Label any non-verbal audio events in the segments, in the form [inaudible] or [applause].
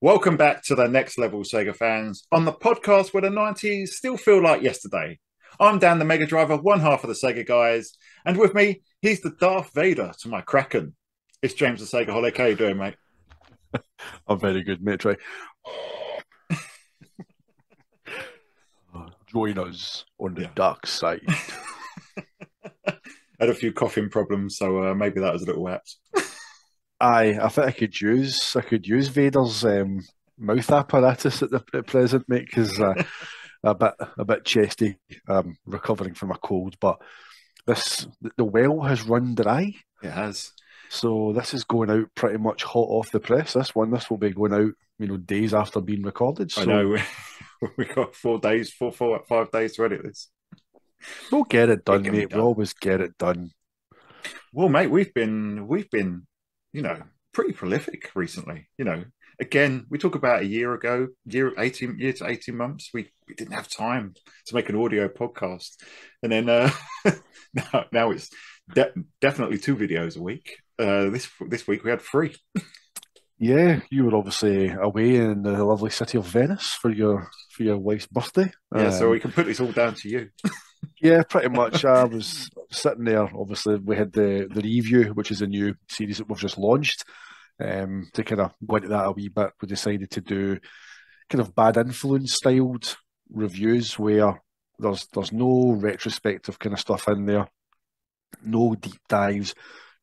Welcome back to the Next Level Sega fans on the podcast where the 90s still feel like yesterday. I'm Dan the Mega Driver, one half of the Sega guys, and with me, he's the Darth Vader to my Kraken. It's James the Sega Holic. How you doing, mate? [laughs] I'm very good, mate. Join us on the yeah. dark side. [laughs] Had a few coughing problems, so uh, maybe that was a little wet. [laughs] Aye, I think I could use I could use Vader's um, mouth apparatus at the at present, mate, because uh, a bit a bit chesty, um, recovering from a cold. But this the well has run dry. It has. So this is going out pretty much hot off the press. This one, this will be going out, you know, days after being recorded. So I know [laughs] we got four days, four, four, five days to edit this. We'll get it done, mate. Done. We always get it done. Well, mate, we've been we've been you know, pretty prolific recently. You know, again, we talk about a year ago, year eighteen year to eighteen months, we, we didn't have time to make an audio podcast, and then uh, [laughs] now now it's de- definitely two videos a week. Uh, this this week we had three. Yeah, you were obviously away in the lovely city of Venice for your for your wife's birthday. Yeah, um, so we can put this all down to you. [laughs] Yeah, pretty much. I was sitting there. Obviously, we had the the review, which is a new series that we've just launched. Um, to kind of go into that a wee bit, we decided to do kind of bad influence styled reviews where there's there's no retrospective kind of stuff in there, no deep dives,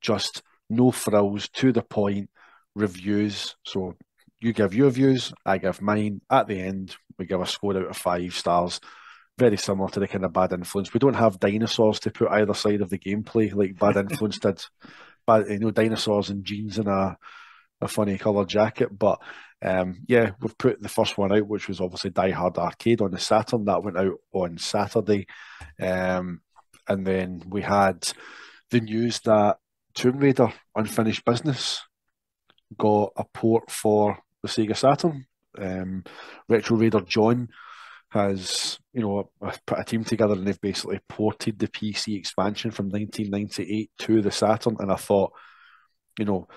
just no frills, to the point reviews. So you give your views, I give mine. At the end, we give a score out of five stars very similar to the kind of bad influence. We don't have dinosaurs to put either side of the gameplay like bad influence did. [laughs] But you know, dinosaurs and jeans and a a funny colour jacket. But um, yeah, we've put the first one out, which was obviously Die Hard Arcade on the Saturn. That went out on Saturday, um, and then we had the news that Tomb Raider Unfinished Business got a port for the Sega Saturn. Um, Retro Raider John has you know put a team together and they've basically ported the PC expansion from 1998 to the Saturn, and I thought, you know,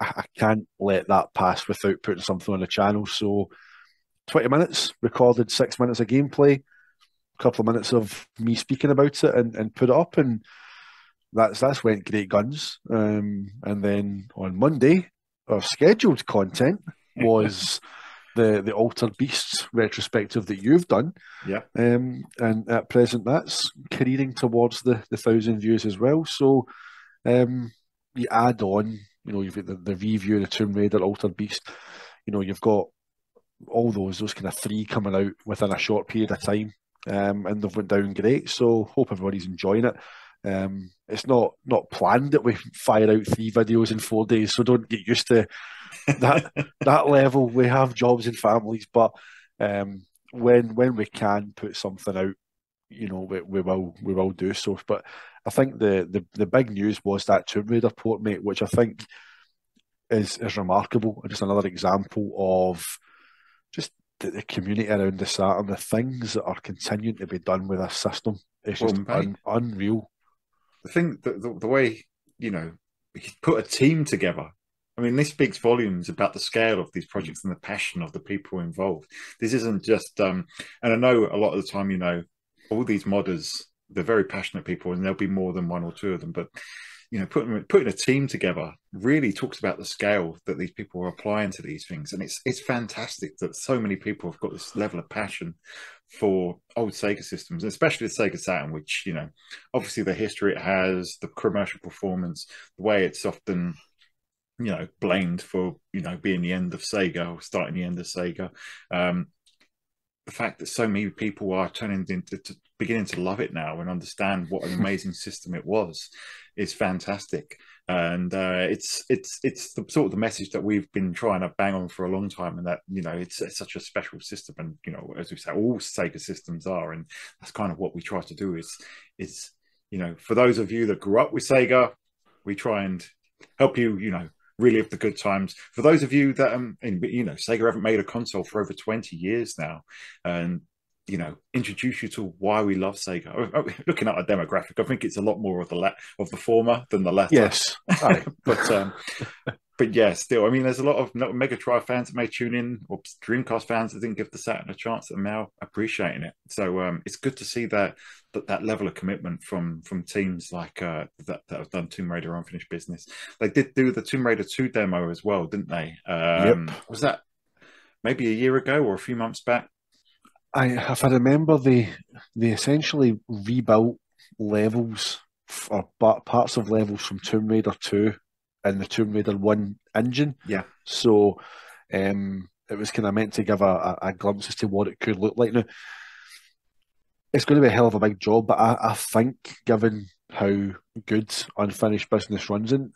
I, can't let that pass without putting something on the channel. So, 20 minutes recorded, six minutes of gameplay, a couple of minutes of me speaking about it, and, and put it up, and that's that's went great guns. Um, and then on Monday, our scheduled content [laughs] was the the Altered Beasts retrospective that you've done. Yeah. Um, and at present, that's careering towards the the thousand views as well. So, um, you add on, you know, you've got the, the review, the Tomb Raider, Altered Beast. You know, you've got all those those kind of three coming out within a short period of time. Um, and they've went down great. So hope everybody's enjoying it. Um, it's not not planned that we fire out three videos in four days, so don't get used to that [laughs] that level. We have jobs and families, but um, when when we can put something out, you know, we, we will we will do so. But I think the, the the big news was that Tomb Raider port, mate, which I think is is remarkable. Just another example of just the, the community around the Saturn, the things that are continuing to be done with this system. It's just well, un, unreal. The thing, the, the, the way you know, he put a team together I mean, this speaks volumes about the scale of these projects and the passion of the people involved. This isn't just, um, and I know a lot of the time, you know, all these modders, they're very passionate people, and there'll be more than one or two of them. But you know, putting putting a team together really talks about the scale that these people are applying to these things, and it's it's fantastic that so many people have got this level of passion for old Sega systems, especially the Sega Saturn, which you know, obviously the history it has, the commercial performance, the way it's often you know blamed for you know being the end of Sega or starting the end of Sega. Um, the fact that so many people are turning into to beginning to love it now and understand what an [laughs] amazing system it was is fantastic and uh, it's it's it's the sort of the message that we've been trying to bang on for a long time and that you know it's, it's, such a special system and you know as we say all sega systems are and that's kind of what we try to do is is you know for those of you that grew up with sega we try and help you you know relive the good times. For those of you that, um, you know, Sega haven't made a console for over 20 years now, and you know, introduce you to why we love Sega. Oh, oh, looking at our demographic, I think it's a lot more of the la- of the former than the latter. Yes, [laughs] but um, but yeah, still, I mean, there's a lot of Mega Drive fans that may tune in, or Dreamcast fans that didn't give the Saturn a chance that are now appreciating it. So um, it's good to see that that that level of commitment from from teams like uh, that that have done Tomb Raider unfinished business. They did do the Tomb Raider two demo as well, didn't they? Um, yep. Was that maybe a year ago or a few months back? I, if I remember, they they essentially rebuilt levels or parts of levels from Tomb Raider two and the Tomb Raider One engine. Yeah. So um, it was kind of meant to give a, a, a, glimpse as to what it could look like. Now, it's going to be a hell of a big job, but I, I think, given how good unfinished business runs in,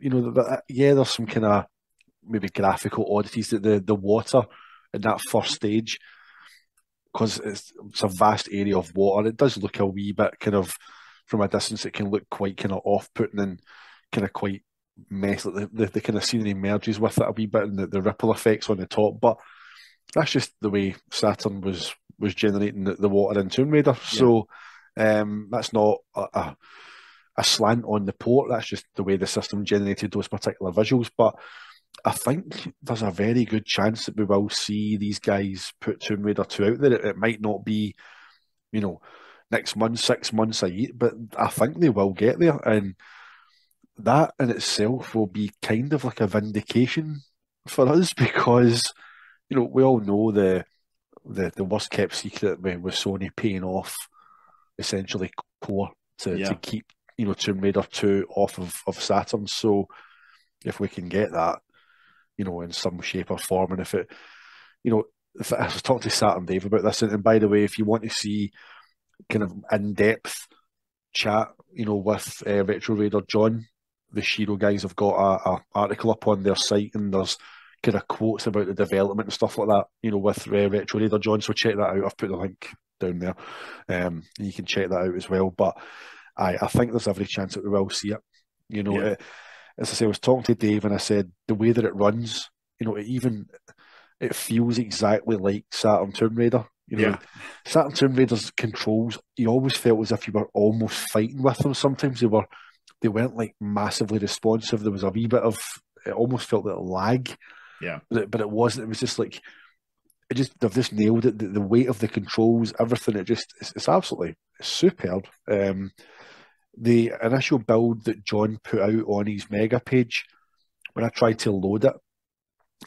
you know, the, yeah, there's some kind of maybe graphical oddities that the the water in that first stage because it's, it's, a vast area of water. It does look a wee bit kind of from a distance. It can look quite kind of off-putting and kind of quite mess. The, the, the kind of scenery merges with it a wee bit and the, the ripple effects on the top. But that's just the way Saturn was was generating the, the water in Tomb Raider. Yeah. So um, that's not a, a, a, slant on the port. That's just the way the system generated those particular visuals. But I think there's a very good chance that we will see these guys put Tomb Raider 2 out there. It, it might not be, you know, next month, six months a year, but I think they will get there. And that in itself will be kind of like a vindication for us [laughs] because you know we all know the the, the worst kept secret when with Sony paying off essentially core to, yeah. to keep you know Tomb Raider two off of, of Saturn. So if we can get that, you know, in some shape or form, and if it, you know, if I was talking to Saturn Dave about this, and, and by the way, if you want to see kind of in depth chat, you know, with uh, Retro Raider John, the Shiro guys have got a, a, article up on their site, and there's kind of quotes about the development and stuff like that. You know, with uh, Retro Raider John. So check that out. I've put the link down there. Um, you can check that out as well. But I, I think there's every chance that we will see it. You know, yeah. it, as I say, I was talking to Dave, and I said the way that it runs, you know, it even it feels exactly like Saturn Tomb Raider. You know, yeah. Saturn Tomb Raider's controls, you always felt as if you were almost fighting with them. Sometimes they were they weren't like massively responsive. There was a wee bit of it almost felt like lag. Yeah. But it, but it wasn't. It was just like it just they've just nailed it. The, the weight of the controls, everything. It just it's, it's absolutely superb. Um, the initial build that John put out on his mega page, when I tried to load it,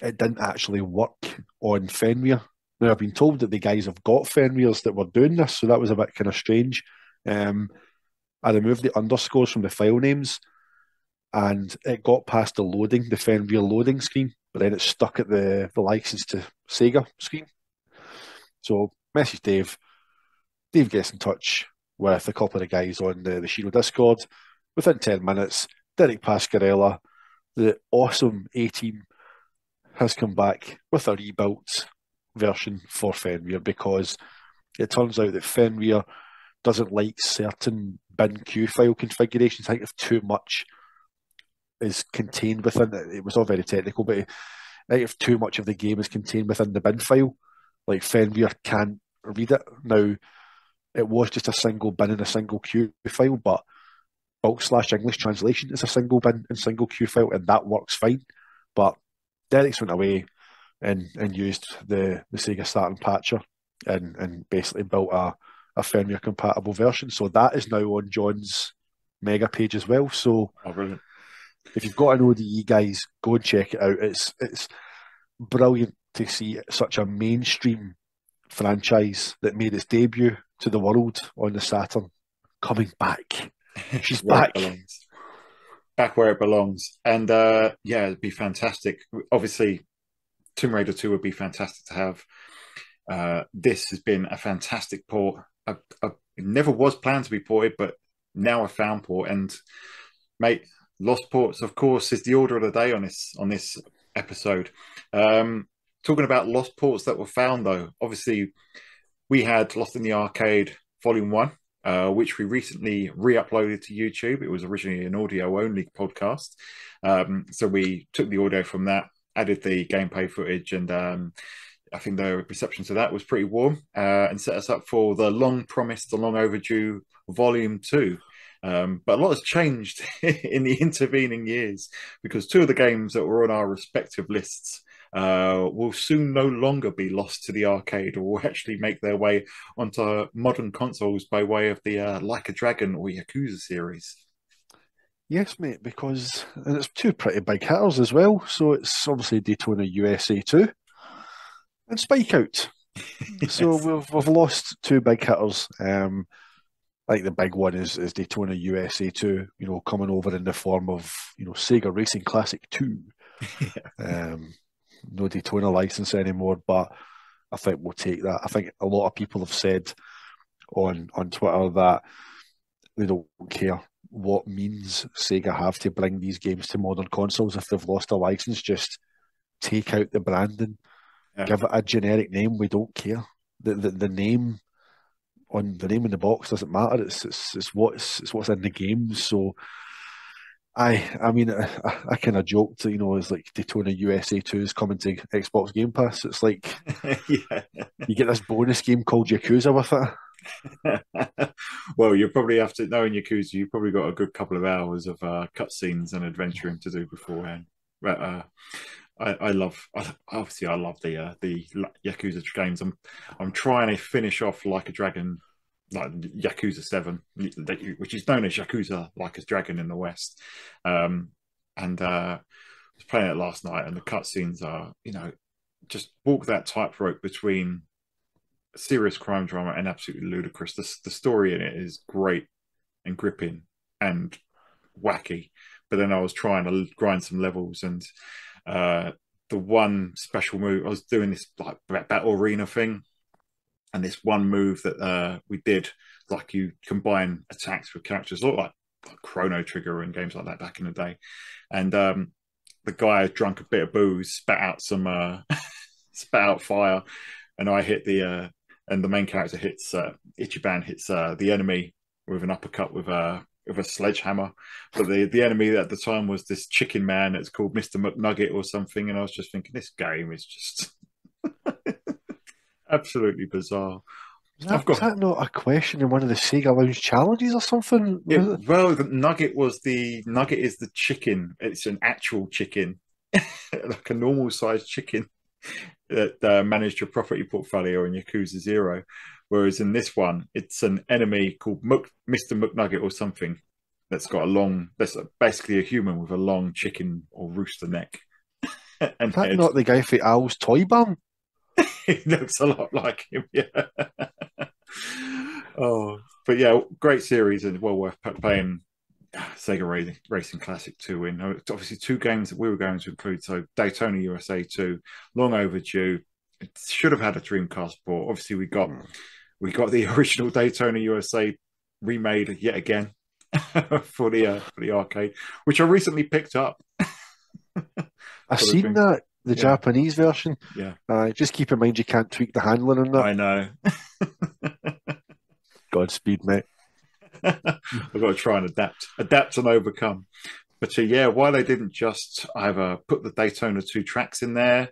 it didn't actually work on Fenrir. Now I've been told that the guys have got Fenrirs that were doing this, so that was a bit kind of strange. Um, I removed the underscores from the file names and it got past the loading, the Fenrir loading screen, but then it stuck at the, the license to Sega screen. So message Dave. Dave gets in touch with a couple of guys on the, the Shiro Discord. Within 10 minutes, Derek Pascarella, the awesome A team, has come back with a rebuilt version for Fenrir because it turns out that Fenrir doesn't like certain bin cue file configurations. I think if too much is contained within it, it was all very technical, but if too much of the game is contained within the bin file, like Fenrir can't read it. Now, it was just a single bin and a single cue file, but bulk slash English translation is a single bin and single cue file, and that works fine. But Derek's went away and, and used the, the Sega Saturn patcher and, and basically built a a Fenrir compatible version. So that is now on John's mega page as well. So oh, if you've got an ODE, guys, go and check it out. It's it's brilliant to see such a mainstream franchise that made its debut to the world on the Saturn coming back. [laughs] She's back. Back where it belongs. And uh, yeah, it'd be fantastic. Obviously, Tomb Raider 2 would be fantastic to have. Uh, this has been a fantastic port I, I never was planned to be ported, but now I found port. And mate, lost ports, of course, is the order of the day on this on this episode. Um, talking about lost ports that were found, though, obviously we had Lost in the Arcade Volume One, uh, which we recently re-uploaded to YouTube. It was originally an audio-only podcast, um, so we took the audio from that, added the gameplay footage, and um, I think the reception to that was pretty warm uh, and set us up for the long promised, the long overdue volume two. Um, but a lot has changed [laughs] in the intervening years because two of the games that were on our respective lists uh, will soon no longer be lost to the arcade or will actually make their way onto modern consoles by way of the uh, Like a Dragon or Yakuza series. Yes, mate, because and it's two pretty big hitters as well. So it's obviously Daytona USA 2 and Spike Out. [laughs] yes. So we've, we've lost two big hitters. Um, I think the big one is, is Daytona USA 2, you know, coming over in the form of, you know, Sega Racing Classic 2. [laughs] yeah. um, no Daytona license anymore, but I think we'll take that. I think a lot of people have said on on Twitter that they don't care what means Sega have to bring these games to modern consoles if they've lost a license. Just take out the branding, yeah. give it a generic name. We don't care. The, the the name on the name in the box doesn't matter. It's it's, it's what's it's what's in the game. So I I mean I, I kind of joked, you know, it's like Daytona USA Two is coming to Xbox Game Pass. It's like [laughs] yeah. you get this bonus game called Yakuza with it. [laughs] well, you probably have to know in Yakuza, you've probably got a good couple of hours of uh, cutscenes and adventuring to do beforehand. But uh, I, I, love, obviously, I love the uh, the Yakuza games. I'm I'm trying to finish off like a dragon like Yakuza Seven, which is known as Yakuza Like a Dragon in the West. Um, and uh, I was playing it last night, and the cutscenes are, you know, just walk that tightrope between serious crime drama and absolutely ludicrous. The, the story in it is great and gripping and wacky. But then I was trying to grind some levels, and uh, the one special move I was doing this like battle arena thing and this one move that uh, we did, like you combine attacks with characters, like, like Chrono Trigger and games like that back in the day. And um, the guy drunk a bit of booze, spat out some, uh, [laughs] spat out fire, and I hit the, uh, and the main character hits, uh, Ichiban hits uh, the enemy with an uppercut with a with a sledgehammer. But the the enemy at the time was this chicken man that's called Mister McNugget or something, and I was just thinking, this game is just [laughs] absolutely bizarre. Is that, got, is that not a question in one of the Sega Lounge challenges or something? Yeah, well, the nugget was the nugget is the chicken. It's an actual chicken, [laughs] like a normal sized chicken that uh, managed your property portfolio in Yakuza Zero. Whereas in this one, it's an enemy called Mc, Mr. McNugget or something that's got a long, that's basically a human with a long chicken or rooster neck. [laughs] and is that head. not the guy for Al's Toy Barn? [laughs] he looks a lot like him. [laughs] Yeah. oh, but yeah, great series and well worth playing. Sega Racing, Racing Classic 2 in. Obviously, two games that we were going to include. So, Daytona USA 2, long overdue. It should have had a Dreamcast port. Obviously, we got we got the [laughs] original Daytona USA remade yet again for the uh, for the arcade, which I recently picked up. I've seen that the yeah. Japanese version. Yeah. Uh, just keep in mind you can't tweak the handling on that. I know. [laughs] Godspeed, mate. [laughs] I've got to try and adapt, adapt and overcome. But uh, yeah, why they didn't just either put the Daytona two tracks in there,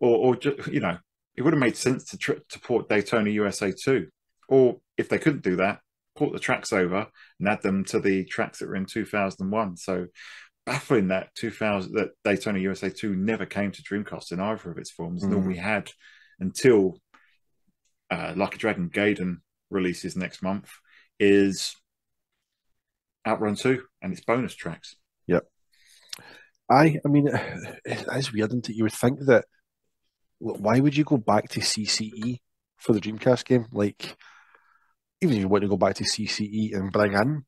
or, or just, you know, it would have made sense to tr- to port Daytona USA two, or if they couldn't do that, port the tracks over and add them to the tracks that were in two thousand and one. So baffling that 2000 that Daytona USA 2 never came to Dreamcast in either of its forms, mm. we had until uh, Like a Dragon Gaiden releases next month is Outrun 2 and its bonus tracks. Yep. I I mean [sighs] it's weird, isn't it? You would think that why would you go back to CCE for the Dreamcast game? Like even if you want to go back to CCE and bring in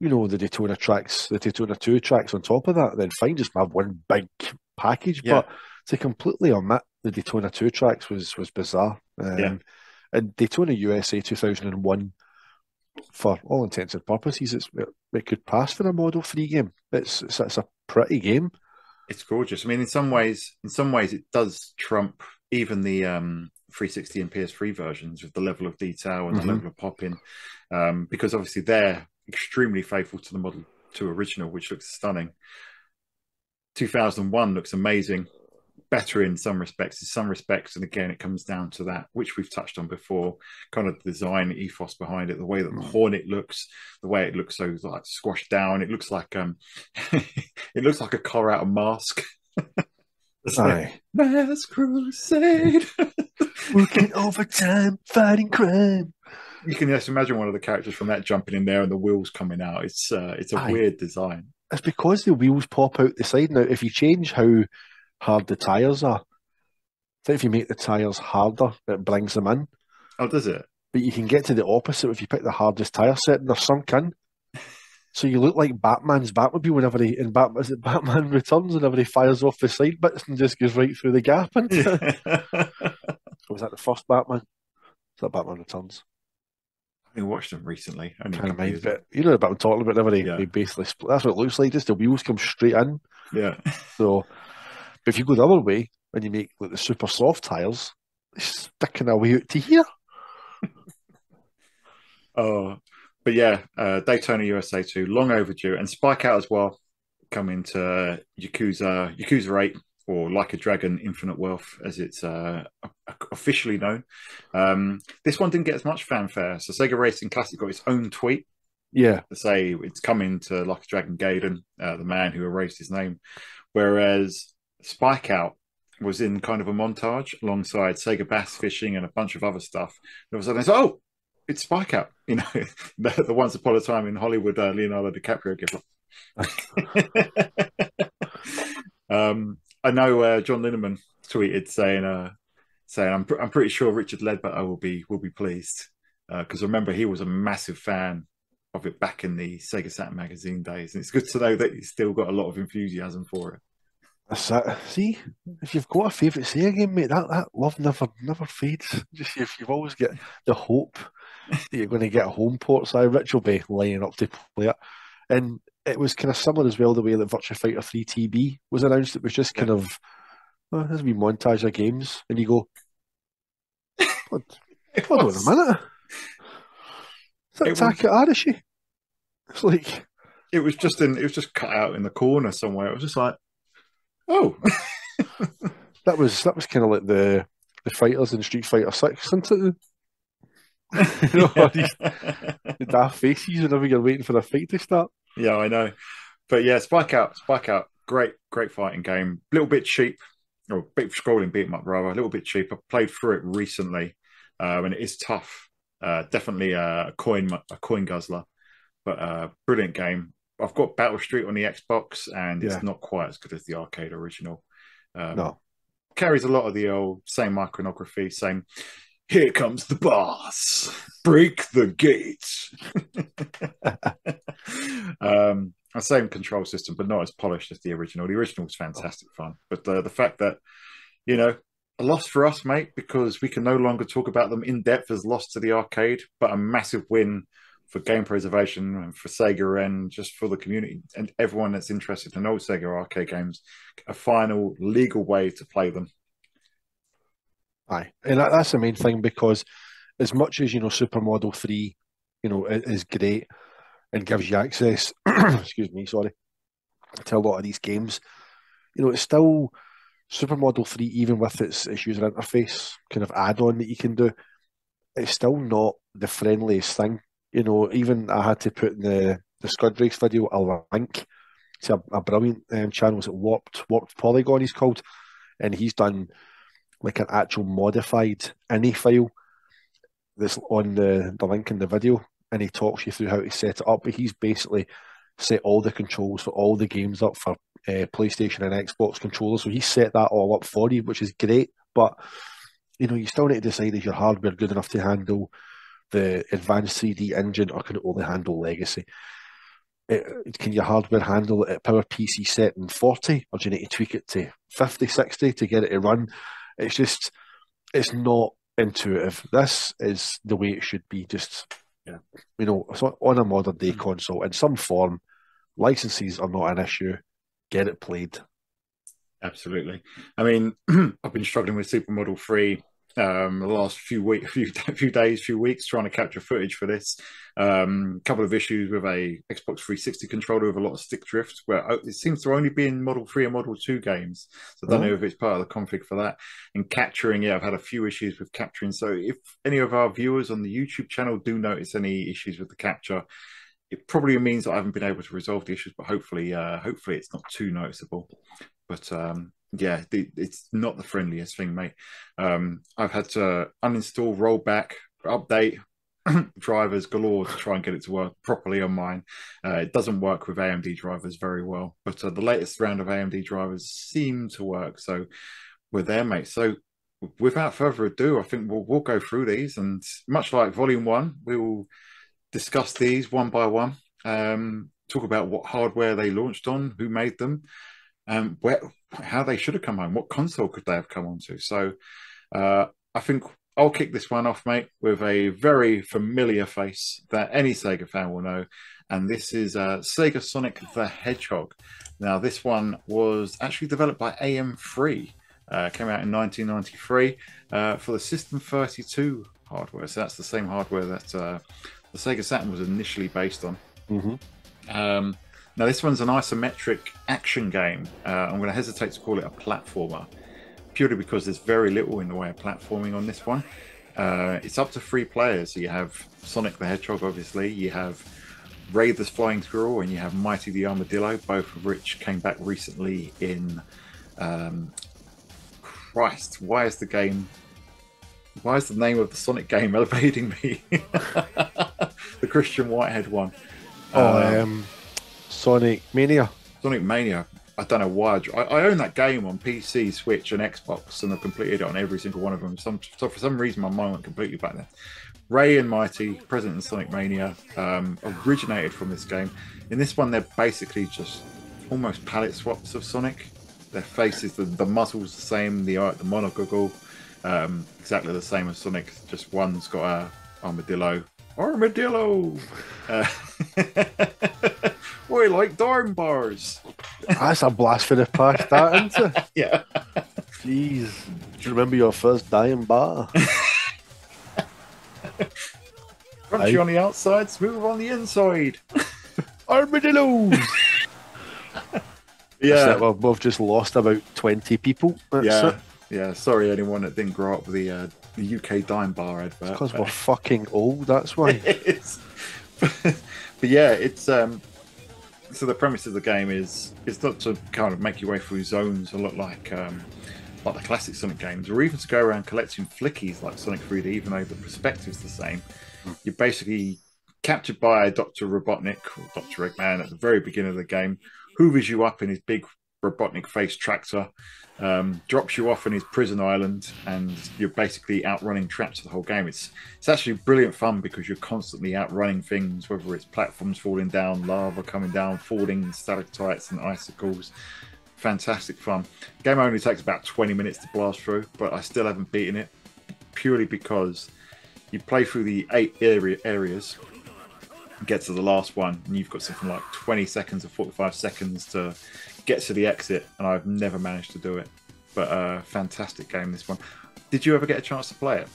you know, the Daytona tracks, the Daytona 2 tracks on top of that, then fine, just have one big package. Yeah. But to completely omit the Daytona 2 tracks was was bizarre. Um, yeah. And Daytona USA 2001, for all intents and purposes, it's, it, it could pass for a Model 3 game. It's, it's, it's a pretty game. It's gorgeous. I mean, in some ways, in some ways, it does trump even the um, 360 and PS3 versions with the level of detail and mm-hmm. the level of popping, um, because obviously they're extremely faithful to the Model 2 original, which looks stunning. 2001 looks amazing. better in some respects. In some respects, and again, it comes down to that, which we've touched on before, kind of the design ethos behind it, the way that the Hornet looks, the way it looks so like squashed down. It looks like um, [laughs] it looks like a car out of Mask. [laughs] Aye. Mass Crusade. Working overtime, fighting crime. You can just imagine one of the characters from that jumping in there and the wheels coming out. It's uh, it's a Aye. weird design. It's because the wheels pop out the side. Now, if you change how hard the tyres are, so if you make the tyres harder, it brings them in. Oh, does it? But you can get to the opposite if you pick the hardest tyre set and they're sunk in. So you look like Batman's Batmobile whenever he in Bat is it Batman [laughs] Returns whenever he fires off the side bits and just goes right through the gap. Into, [laughs] was that the first Batman? Is that Batman Returns? I watched them recently. Can't of mind, years but you know about I'm talking about. Whenever he, Yeah. he basically split, that's what it looks like. Just the wheels come straight in. Yeah. So, but if you go the other way and you make like the super soft tires, it's sticking away out to here. [laughs] Oh, but yeah, uh, Daytona USA 2, long overdue, and Spike Out as well, coming to Yakuza Yakuza 8 or Like a Dragon Infinite Wealth, as it's uh, officially known. Um, this one didn't get as much fanfare, so Sega Racing Classic got its own tweet Yeah, to say it's coming to Like a Dragon Gaiden, uh, the man who erased his name, whereas Spike Out was in kind of a montage alongside Sega Bass Fishing and a bunch of other stuff. And all of a sudden, it's oh, it's Spike Out. You know, [laughs] the, the Once Upon a Time in Hollywood uh, Leonardo DiCaprio gift. [laughs] [laughs] um, I know uh, John Linneman tweeted saying, uh, saying I'm, pr- I'm pretty sure Richard Ledbetter will be will be pleased because remember he was a massive fan of it back in the Sega Saturn magazine days, and it's good to know that he's still got a lot of enthusiasm for it. that's it. See, if you've got a favourite Sega game, mate, that, that love never never fades. Just if you've always got the hope that you're going to get a home port, so Rich will be lining up to play it. And it was kind of similar as well the way that Virtua Fighter 3 TB was announced. It was just kind of, oh, there's a wee montage of games, and you go, [laughs] hold, hold on a minute. Is that It was- Arashi? It's like, It was just in, it was just cut out in the corner somewhere. It was just like, oh, [laughs] that was that was kind of like the the fighters in Street Fighter Six, isn't it? [laughs] you know, these the daft faces whenever you're waiting for the fight to start. Yeah, I know. But yeah, Spike Out, Spike Out, great, great fighting game. A little bit cheap, or bit scrolling beat 'em up rather, a little bit cheap. I played through it recently, um, and it is tough. Uh, definitely a coin, a coin guzzler, but uh, brilliant game. I've got Battle Street on the Xbox, and Yeah. it's not quite as good as the arcade original. Um, No, carries a lot of the old same iconography, same. Here comes the boss. Break the gates. [laughs] um, a same control system, but not as polished as the original. The original was fantastic fun, but uh, the fact that you know a loss for us, mate, because we can no longer talk about them in depth as lost to the arcade, but a massive win for game preservation and for Sega and just for the community and everyone that's interested in old Sega arcade games. A final legal way to play them. Aye, and that, that's the main thing because as much as you know, Supermodel Three, you know, is great and gives you access. [clears throat] excuse me, sorry, to a lot of these games. You know, it's still Supermodel Three, even with its its user interface kind of add-on that you can do. It's still not the friendliest thing. You know, even I had to put in the the Scud Race video a link to a, a brilliant um, channel. It's Warped Warped Polygon. He's called, and he's done like an actual modified INI file that's on the, the link in the video, and he talks you through how to set it up. But he's basically set all the controls for all the games up for uh, PlayStation and Xbox controllers. So he set that all up for you, which is great. But you know, you still need to decide is your hardware good enough to handle the advanced 3D engine, or can it only handle legacy? It, can your hardware handle it at PowerPC setting 40, or do you need to tweak it to 50, 60 to get it to run? It's just, it's not intuitive. This is the way it should be. Just, Yeah. you know, so on a modern day mm. console in some form, licenses are not an issue. Get it played. Absolutely. I mean, [clears throat] I've been struggling with Supermodel 3 um, the last few week, [laughs] few few days, few weeks, trying to capture footage for this. A um, couple of issues with a Xbox 360 controller with a lot of stick drift, where oh, it seems to only be in Model 3 and Model 2 games. So I don't oh. know if it's part of the config for that. And capturing, yeah, I've had a few issues with capturing. So if any of our viewers on the YouTube channel do notice any issues with the capture, it probably means that I haven't been able to resolve the issues, but hopefully, uh, hopefully it's not too noticeable. But um, yeah, the, it's not the friendliest thing, mate. Um, I've had to uninstall, rollback, update [clears throat] drivers galore to try and get it to work properly on mine. Uh, it doesn't work with AMD drivers very well, but uh, the latest round of AMD drivers seem to work. So we're there, mate. So without further ado, I think we'll, we'll go through these, and much like Volume One, we will discuss these one by one. Um, talk about what hardware they launched on, who made them, um, where how they should have come home, what console could they have come onto. So uh, I think I'll kick this one off, mate, with a very familiar face that any Sega fan will know, and this is uh, Sega Sonic the Hedgehog. Now, this one was actually developed by AM3. Uh, came out in 1993 uh, for the System 32 hardware. So that's the same hardware that uh, the Sega Saturn was initially based on. Mm-hmm. Um, now, this one's an isometric action game. Uh, I'm going to hesitate to call it a platformer, purely because there's very little in the way of platforming on this one. Uh, it's up to three players. So you have Sonic the Hedgehog, obviously. You have Ray the Flying Squirrel, and you have Mighty the Armadillo, both of which came back recently in. Um, Christ, why is the game why is the name of the Sonic game [laughs] evading me? [laughs] the Christian Whitehead one. Oh, um, Sonic Mania. Sonic Mania. I don't know why. I, I, own that game on PC, Switch, and Xbox, and I've completed it on every single one of them. Some, so for some reason, my mind went completely back there. Ray and Mighty, present in Sonic Mania, um, originated from this game. In this one, they're basically just almost palette swaps of Sonic. Their faces, the, the muzzles the same, the art, the monogoggle, um, exactly the same as Sonic. Just one's got a armadillo. Armadillo. Uh, [laughs] we like Dime bars. That's a blast for the past, that isn't it? [laughs] Yeah. Jeez. Do you remember your first Dime bar? [laughs] Crunchy I... on the outside, smooth on the inside. [laughs] Armadillos. yeah, we've, we've just lost about twenty people. That's yeah, it. Yeah, sorry anyone that didn't grow up with the uh, the UK Dime Bar advert. Because we're fucking old, that's why. but yeah, it's um. So the premise of the game is it's not to kind of make your way through zones or look like um, like the classic Sonic games, or even to go around collecting flickies like Sonic 3D, even though the perspective's the same. Mm. You're basically captured by Dr. Robotnik or Dr. Eggman at the very beginning of the game, hoovers you up in his big Robotnik face tractor, um, drops you off on his prison island, and you're basically outrunning traps the whole game. It's it's actually brilliant fun because you're constantly outrunning things, whether it's platforms falling down, lava coming down, falling stalactites and icicles. Fantastic fun. Game only takes about 20 minutes to blast through, but I still haven't beaten it purely because you play through the eight area areas get to the last one and you've got something like 20 seconds or 45 seconds to get to the exit, and I've never managed to do it. But uh, fantastic game, this one. Did you ever get a chance to play it?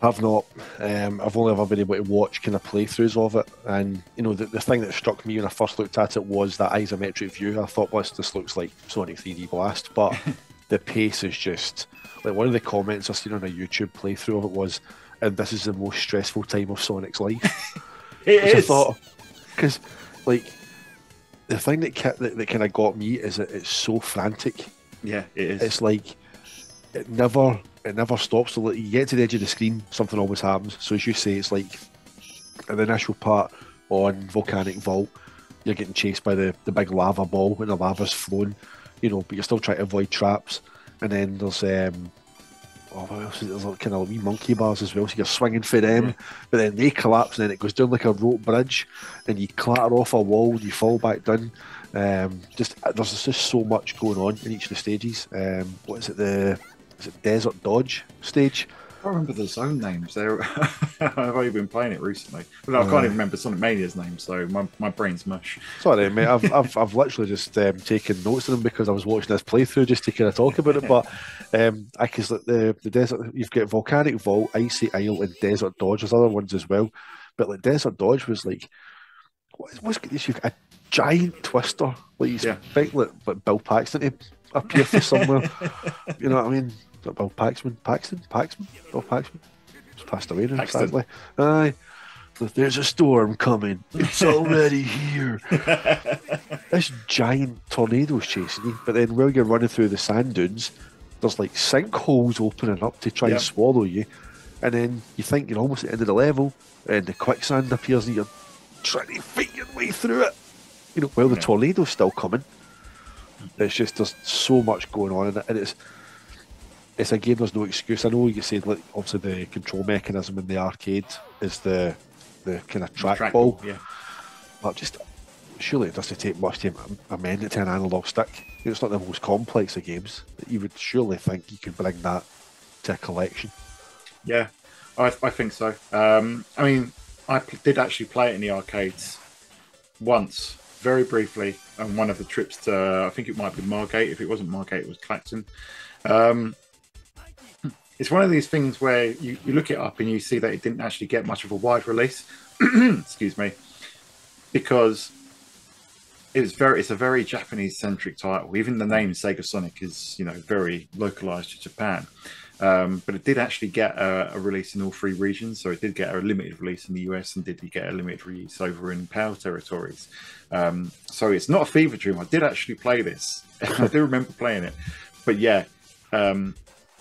I've not. Um, I've only ever been able to watch kind of playthroughs of it, and you know the, the thing that struck me when I first looked at it was that isometric view. I thought, well, this looks like Sonic 3D Blast, but [laughs] the pace is just like one of the comments I seen on a YouTube playthrough of it was, and this is the most stressful time of Sonic's life. [laughs] it is. I thought because like the thing that that, that kind of got me is that it's so frantic. Yeah, it is. It's like it never it never stops. So you get to the edge of the screen, something always happens. So as you say, it's like in the initial part on Volcanic Vault, you're getting chased by the, the big lava ball when the lava's flowing, you know, but you're still trying to avoid traps. And then there's um, oh, what else? There's like kind of wee monkey bars as well, so you're swinging for them, yeah. but then they collapse and then it goes down like a rope bridge, and you clatter off a wall and you fall back down. Um, just there's just so much going on in each of the stages. Um, what is it? The is it Desert Dodge stage? I remember the zone names. They're [laughs] I've only been playing it recently, but I can't even remember Sonic Mania's name, so my, my brain's mush. Sorry, mate. I've, [laughs] I've, I've literally just um, taken notes of them because I was watching this playthrough just to kind of talk about it. But [laughs] um, I cause the the desert, you've got Volcanic Vault, Icy Isle, and Desert Dodge. There's other ones as well, but like Desert Dodge was like, what, what's this? You've got a giant twister. Like you Yeah. expect like, like Bill Paxton to appear for somewhere. you know what I mean? Is Bill Paxman? Paxton? Paxman? Bill Paxman? He's passed away now, sadly. Aye. There's a storm coming. It's already [laughs] here. this giant tornado's chasing you, but then while you're running through the sand dunes, there's like sinkholes opening up to try Yeah. and swallow you. And then you think you're almost at the end of the level, and the quicksand appears, and you're trying to fight your way through it. You know, while the Yeah. tornado's still coming. It's just there's so much going on in it, and it's it's a game. There's no excuse. I know you said like obviously the control mechanism in the arcade is the the kind of trackball, yeah. but just surely it doesn't take much to amend it to an analog stick. It's not the most complex of games. That you would surely think you could bring that to a collection. Yeah, I, I think so. Um, I mean, I did actually play it in the arcades once, very briefly, on one of the trips to, I think it might be Margate. If it wasn't Margate, it was Clacton. Um, it's one of these things where you, you look it up and you see that it didn't actually get much of a wide release. [clears throat] Excuse me. Because it was very it's a very Japanese centric title. Even the name Sega Sonic is, you know, very localized to Japan. Um, but it did actually get a, a release in all three regions. So it did get a limited release in the US and did get a limited release over in PAL territories. Um, so it's not a fever dream. I did actually play this. [laughs] I do remember playing it. But yeah, um,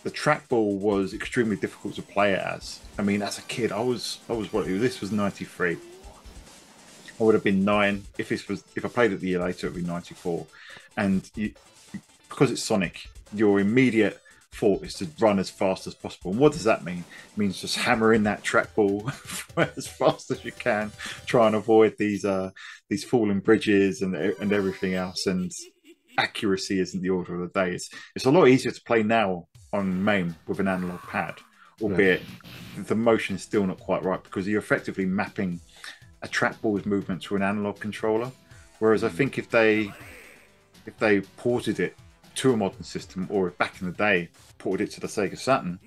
the trackball was extremely difficult to play as. I mean, as a kid, I was I was what this was ninety three. I would have been nine if this was if I played it the year later. It would be ninety four, and you, because it's Sonic, your immediate thought is to run as fast as possible. And what does that mean? It means just hammering that trackball [laughs] as fast as you can, try and avoid these uh these falling bridges and and everything else. And accuracy isn't the order of the day. It's it's a lot easier to play now on MAME with an analog pad, albeit the motion is still not quite right because you're effectively mapping a trackball's movement to an analog controller. Whereas I think if they if they ported it to a modern system, or back in the day ported it to the Sega Saturn,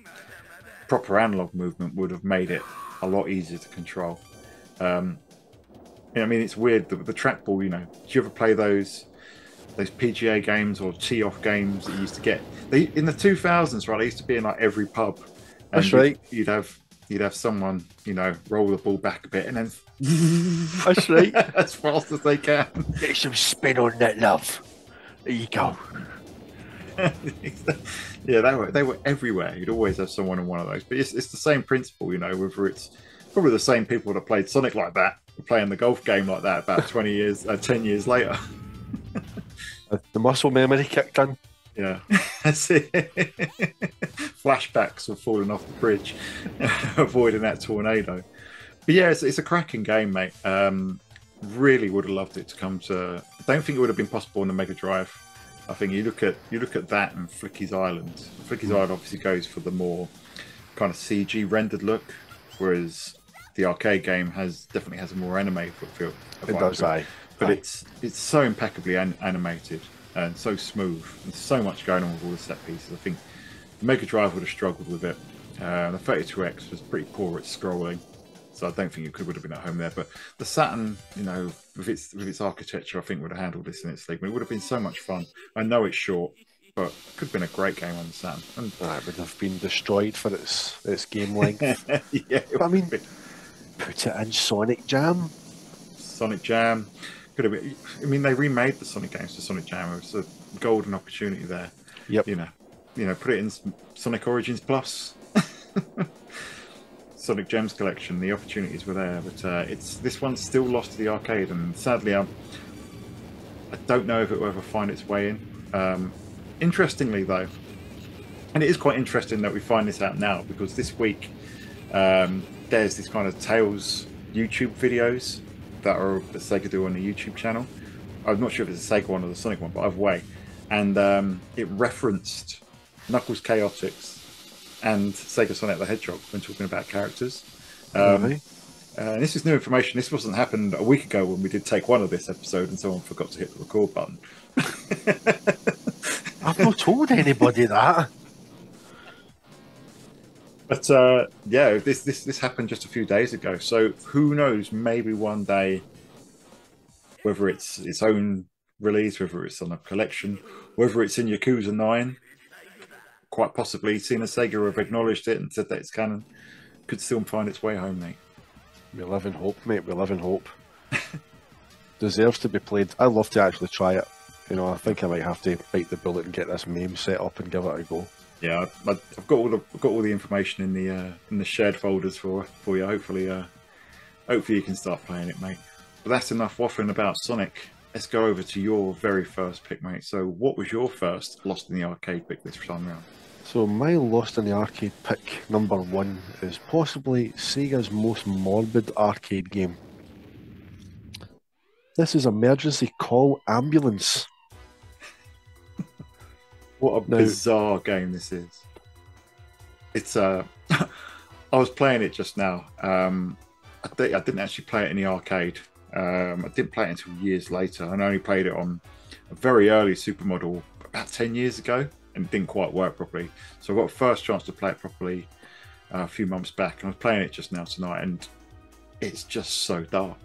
proper analog movement would have made it a lot easier to control. Um, I mean, it's weird the, the trackball. You know, did you ever play those those PGA games or tee off games that you used to get? They in the two thousands, right? They used to be in like every pub. And That's you'd- right. You'd have you'd have someone, you know, roll the ball back a bit and then [laughs] That's right. [laughs] as fast as they can. Get some spin on that, love. There you go. [laughs] yeah, they were they were everywhere. You'd always have someone in one of those. But it's, it's the same principle, you know. Whether it's probably the same people that played Sonic like that, playing the golf game like that about twenty years, uh, ten years later. The muscle memory kicked in. Yeah, [laughs] that's it. [laughs] Flashbacks of falling off the bridge, [laughs] avoiding that tornado. But yeah, it's, it's a cracking game, mate. Um, really would have loved it to come to. I don't think it would have been possible on the Mega Drive. I think you look at you look at that and Flicky's Island. Flicky's Island obviously goes for the more kind of CG rendered look, whereas the arcade game has definitely has a more anime feel. It does, aye. But Aye. it's it's so impeccably an- animated and so smooth. There's so much going on with all the set pieces. I think the Mega Drive would have struggled with it. Uh, the 32X was pretty poor at scrolling, so I don't think it could would have been at home there. But the Saturn, you know, with its with its architecture, I think would have handled this in its sleep. It would have been so much fun. I know it's short, but it could have been a great game on the Saturn. And Aye, it would have been destroyed for its its game length. [laughs] yeah, it I mean-. Put it in Sonic Jam. Sonic Jam. Could have been. I mean, they remade the Sonic games to Sonic Jam. It was a golden opportunity there. Yep. You know, you know, put it in Sonic Origins Plus. [laughs] Sonic Gems collection. The opportunities were there, but uh, it's this one's still lost to the arcade, and sadly, I'm, I don't know if it will ever find its way in. Um, interestingly, though, and it is quite interesting that we find this out now because this week um, there's this kind of Tales YouTube videos that are that Sega do on the YouTube channel. I'm not sure if it's a Sega one or the Sonic one, but either way, and um, it referenced Knuckles Chaotix and Sega Sonic the Hedgehog when talking about characters. Um, Right. uh, this is new information. This wasn't happened a week ago when we did take one of this episode and someone forgot to hit the record button. [laughs] I've not told anybody that. But uh, yeah, this this this happened just a few days ago. So who knows? Maybe one day, whether it's its own release, whether it's on a collection, whether it's in Yakuza Nine, quite possibly, seeing as Sega have acknowledged it and said that it's canon, could still find its way home, mate. We live in hope, mate. We live in hope. [laughs] Deserves to be played. I'd love to actually try it. You know, I think I might have to bite the bullet and get this MAME set up and give it a go. Yeah, I- I've got all the I've got all the information in the uh, in the shared folders for for you. Hopefully, uh, hopefully you can start playing it, mate. But that's enough waffling about Sonic. Let's go over to your very first pick, mate. So, what was your first Lost in the Arcade pick this time round? So my Lost in the Arcade pick number one is possibly Sega's most morbid arcade game. This is Emergency Call Ambulance. What a No. bizarre game this is. It's uh, [laughs] I was playing it just now. Um, I, thi- I didn't actually play it in the arcade. Um, I didn't play it until years later, and I only played it on a very early supermodel about ten years ago, and it didn't quite work properly. So I got a first chance to play it properly uh, a few months back, and I was playing it just now tonight, and it's just so dark.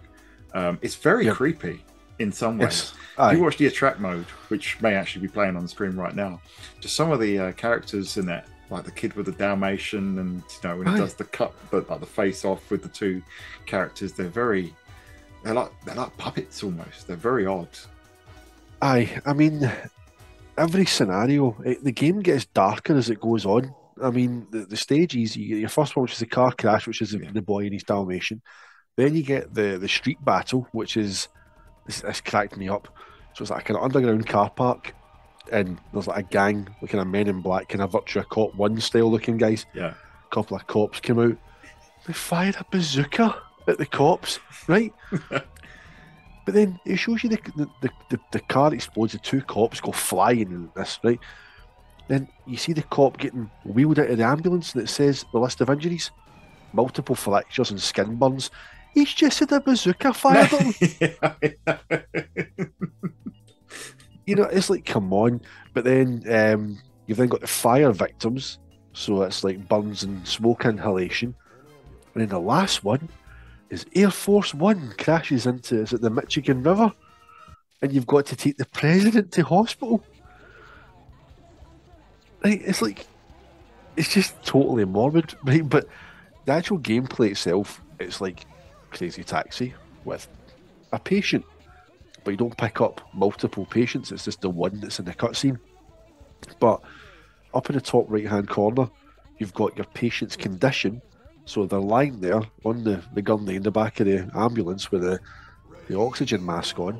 Um, it's very Yep. creepy in some ways. Yes. If you watch the attract mode, which may actually be playing on the screen right now, just some of the uh, characters in that, like the kid with the Dalmatian, and you know when he Aye. does the cut, but like the face off with the two characters, they're very, they're like they're like puppets almost. They're very odd. Aye, I mean, every scenario, it, the game gets darker as it goes on. I mean, the, the stages, you get your first one, which is the car crash, which is the, Yeah. the boy and his Dalmatian. Then you get the, the street battle, which is, this, this cracked me up. So it's like an underground car park, and there's like a gang, like kind of men in black, kind of Virtua Cop 1 style looking guys. Yeah, A couple of cops came out. They fired a bazooka at the cops, right? [laughs] But then it shows you the, the, the, the, the car explodes, the two cops go flying in this, right? Then you see the cop getting wheeled out of the ambulance and it says the list of injuries multiple fractures and skin burns. He's just had a bazooka fired at him. you know, it's like, come on. But then um, you've then got the fire victims, so it's like burns and smoke inhalation. And then the last one is Air Force One crashes into is it the Michigan River, and you've got to take the president to hospital. Right, it's like it's just totally morbid, right? But the actual gameplay itself, it's like Crazy Taxi with a patient, but you don't pick up multiple patients. It's just the one that's in the cutscene. But up in the top right hand corner, you've got your patient's condition. So they're lying there on the, the gurney in the back of the ambulance with the, the oxygen mask on.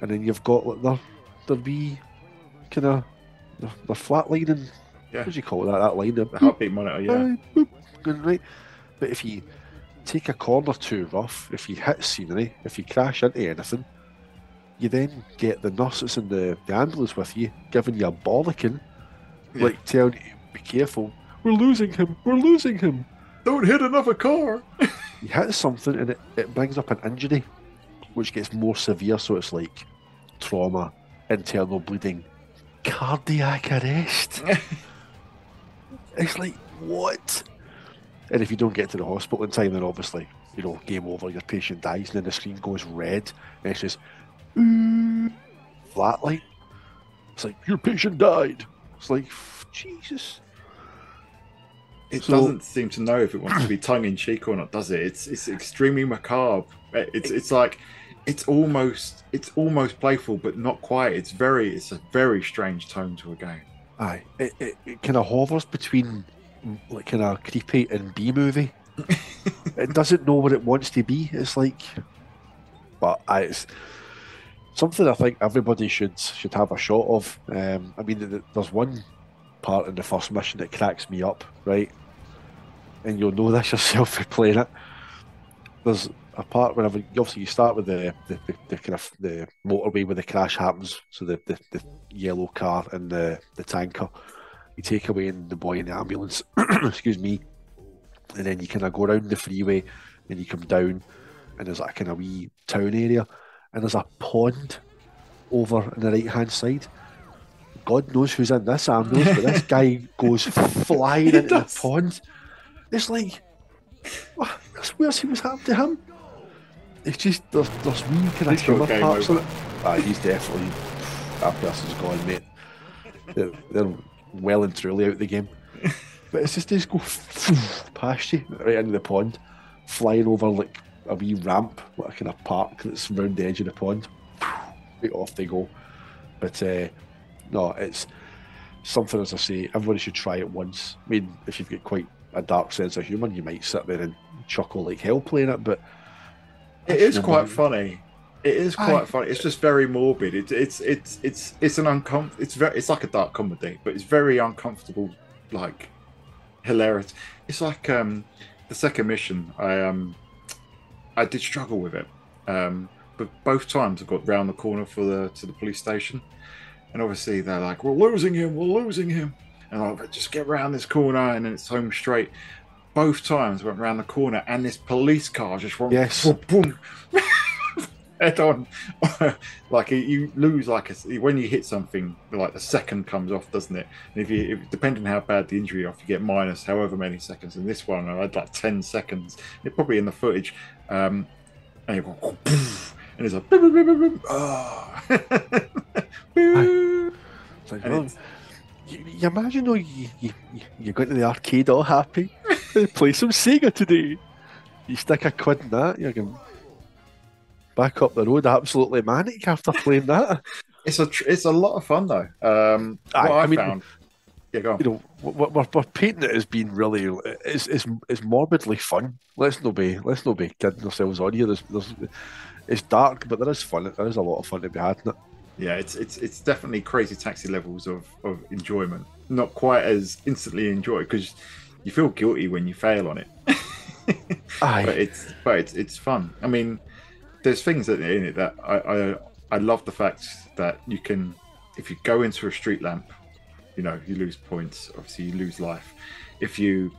And then you've got like their, their wee kind of the, the flatlining. Yeah. What do you call that? That line the heartbeat monitor. Yeah, Aye, boop, going right. But if you take a corner too rough, if you hit scenery, if you crash into anything, you then get the nurse that's in the, the ambulance with you giving you a bollocking, Yeah. like telling you, be careful, we're losing him, we're losing him. don't hit another car. [laughs] You hit something and it, it brings up an injury, which gets more severe, so it's like trauma, internal bleeding, cardiac arrest. [laughs] It's like, what? And if you don't get to the hospital in time, then obviously, you know, game over, your patient dies, and then the screen goes red, and it's just, ooh, flatline. It's like, your patient died. It's like, Jesus. It So- doesn't seem to know if it wants to be tongue in cheek or not, does it? It's it's extremely macabre. It's it's like it's almost it's almost playful, but not quite. It's very it's a very strange tone to a game. Aye. It, it, it kind of hovers between, mm, like, kind of creepy and B movie. it doesn't know what it wants to be. It's like, but I, it's something I think everybody should should have a shot of. Um, I mean, th- th- there's one part in the first mission that cracks me up, right? And you'll know this [laughs] yourself for playing it. There's a part whenever obviously you start with the the, the, the kind of the motorway where the crash happens, so the, the, the yellow car and the the tanker, you take away in the boy in the ambulance, [clears throat] excuse me, and then you kind of go around the freeway, and you come down, and there's like a kind of wee town area, and there's a pond over on the right hand side. God knows who's in this ambulance, but this guy [laughs] goes flying into the pond. It's like, what? That's weird. See what's happened to him. It's just there's there's wee kind of humour parts of it. Ah, he's definitely that person's gone, mate. They're, they're well and truly out the game. [laughs] But it's just they just go [laughs] past you right into the pond, flying over like a wee ramp, like a kind of park that's round the edge of the pond. Right off they go. But uh, no, it's something as I say, everybody should try it once. I mean, if you've got quite a dark sense of humour, you might sit there and chuckle like hell playing it, but It is quite funny. It is Aye. quite funny. It's just very morbid. It's it's it's it's it's an uncom. It's very. It's like a dark comedy, but it's very uncomfortable. Like hilarious. It's like um the second mission. I um I did struggle with it, um, but both times I got round the corner for the to the police station, and obviously they're like, "We're losing him. We're losing him," and I'm like, "Just get round this corner," and then it's home straight. Both times went round the corner, and this police car just went Yes. boom, boom, [laughs] head on. [laughs] like you- lose like a, when you hit something, like the second comes off, doesn't it? And if you, if, depending how bad the injury off, you get minus however many seconds. And this one, I had like ten seconds. It probably in the footage, um, and you go, [laughs] and it's like, boom, boom, boom, boom. Oh. Boom. like, And well, you, you imagine though, you, you, you- you go to the arcade all happy, play some Sega today. You stick a quid in that, you're going back up the road absolutely manic after playing that. [laughs] It's a tr- it's a lot of fun though. Um, what I, I mean- found, yeah, go on. you know, we're, we're, we're painting it as being really, it's, it's, it's morbidly fun. Let's not be, let's not be kidding ourselves on here. There's, there's, it's dark, but there is fun. There is a lot of fun to be had in it. Yeah, it's it's it's definitely crazy taxi levels of of enjoyment. Not quite as instantly enjoyed because you feel guilty when you fail on it. [laughs] But it's but it's it's fun. I mean, there's things in it that I, I I love the fact that you can if you go into a street lamp, you know, you lose points. Obviously, you lose life. If you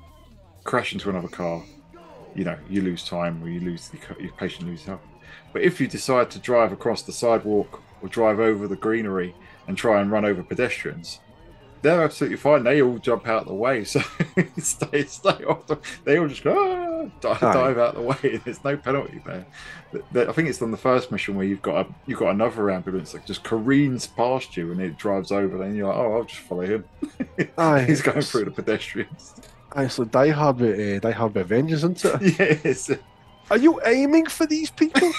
crash into another car, you know, you lose time or you lose your patient loses health. But if you decide to drive across the sidewalk or drive over the greenery and try and run over pedestrians, they're absolutely fine. They all jump out of the way, [laughs] so stay, stay off. The, they all just go ah, dive, Aye. dive out of the way. [laughs] There's no penalty there. The- the- I think it's on the first mission where you've got a, you've got another ambulance that just careens past you and it drives over. and you're like, oh, I'll just follow him. [laughs] Aye. He's going through the pedestrians. Aye, like Die Hard uh, Die Hard with Vengeance, isn't it? yes. Are you aiming for these people?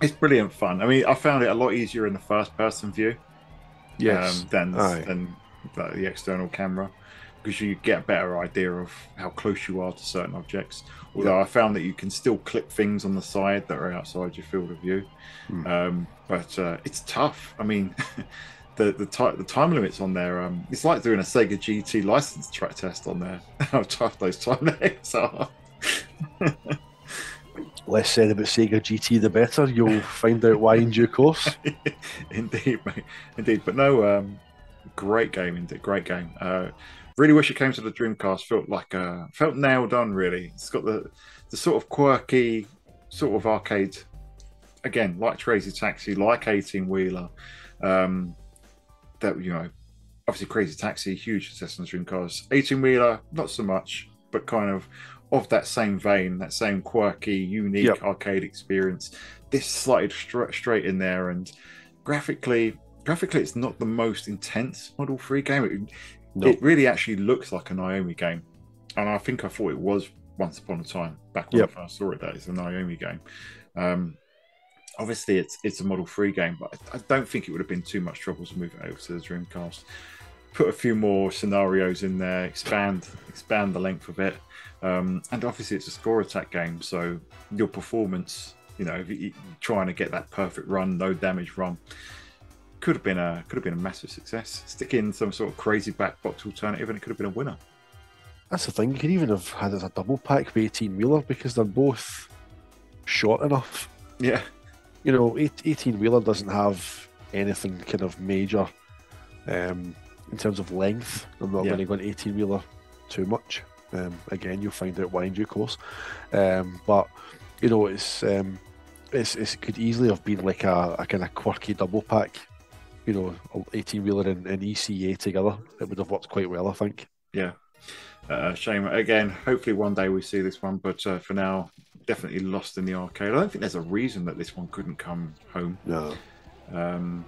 It's brilliant fun. I mean, I found it a lot easier in the first person view yes. um, than Aye. than the, the external camera because you get a better idea of how close you are to certain objects. Although I found that you can still clip things on the side that are outside your field of view, Hmm. um, but uh, it's tough. I mean. [laughs] The, the, ti- the time limits on there, um, it's like doing a Sega GT license track test on there. [laughs] How tough those time limits are. [laughs] Less said about Sega GT, the better. You'll [laughs] find out why in due course. [laughs] indeed, mate. Indeed. But no, um, great game, indeed. Great game. Uh, really wish it came to the Dreamcast. Felt like uh, felt nailed on. Really, it's got the the sort of quirky sort of arcade. Again, like Crazy Taxi, like Eighteen Wheeler. Um, that you know, obviously Crazy Taxi, huge success on the Dreamcast. Eighteen Wheeler, not so much, but kind of of that same vein, that same quirky, unique Yep. arcade experience. This slotted stra- straight in there, and graphically, graphically, it's not the most intense Model Three game. It, No. it really actually looks like a Naomi game, and I think I thought it was once upon a time back when Yep. I first saw it. That it's a Naomi game. Um, obviously, it's it's a Model Three game, but I, I don't think it would have been too much trouble to move it over to the Dreamcast. Put a few more scenarios in there, expand expand the length of it, um, and obviously it's a score attack game, so your performance, you know, if you, you- trying to get that perfect run, no damage run, could have been a could have been a massive success. Stick in some sort of crazy back box alternative, and it could have been a winner. That's the thing. You could even have had it as a double pack with 18 wheeler because they're both short enough. Yeah, You know, 18 wheeler doesn't have anything kind of major um, in terms of length. I'm not Yeah. going 18 wheeler too much. Um, again, you'll find out why in due course. Um, but you know, it's um, it's it could easily have been like a, a kind of quirky double pack. You know, 18 wheeler and, and ECA together. It would have worked quite well, I think. Yeah. Uh, shame. Again, hopefully one day we see this one, but uh, for now, definitely lost in the arcade. I don't think there's a reason that this one couldn't come home. No. Um,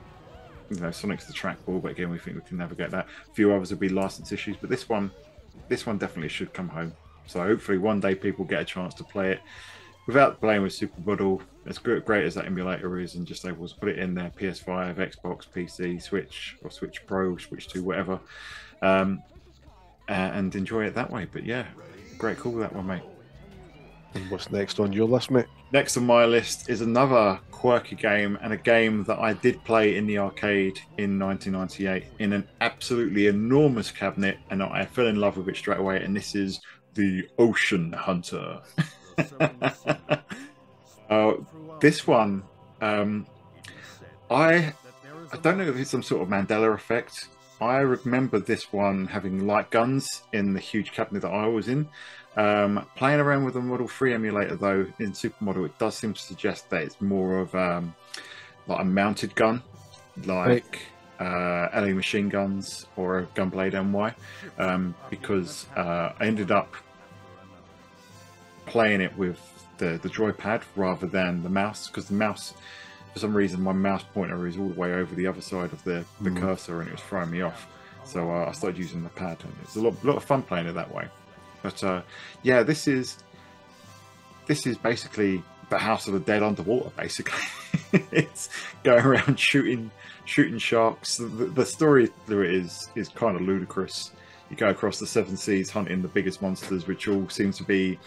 you know, Sonic's the trackball, but again, we think we can navigate that. A few others would be license issues, but this one, this one definitely should come home. So hopefully one day people get a chance to play it without playing with Supermodel. As great, as that emulator is, and just able to put it in there, PS5, Xbox, PC, Switch, or Switch Pro, Switch 2, whatever, um, and enjoy it that way. But yeah, great call that one, mate. And what's next on your list, mate? Next on my list is another quirky game and a game that I did play in the arcade in 1998 in an absolutely enormous cabinet, and I fell in love with it straight away. And this is the Ocean Hunter. [laughs] uh, this one, um, I I don't know if it's some sort of Mandela effect. I remember this one having light guns in the huge cabinet that I was in. Um, playing around with the Model 3 emulator, though, in Supermodel, it does seem to suggest that it's more of um, like a mounted gun, like uh, LA machine guns or a Gunblade NY, um, because uh, I ended up playing it with the, the joypad rather than the mouse, because the mouse, for some reason, my mouse pointer is all the way over the other side of the, the Mm. cursor and it was throwing me off. So uh, I started using the pad, and it's a lot, lot of fun playing it that way. But uh, yeah, this is this is basically the House of the Dead underwater. Basically, [laughs] it's going around shooting shooting sharks. The, the story through it is is kind of ludicrous. You go across the seven seas hunting the biggest monsters, which all seem to be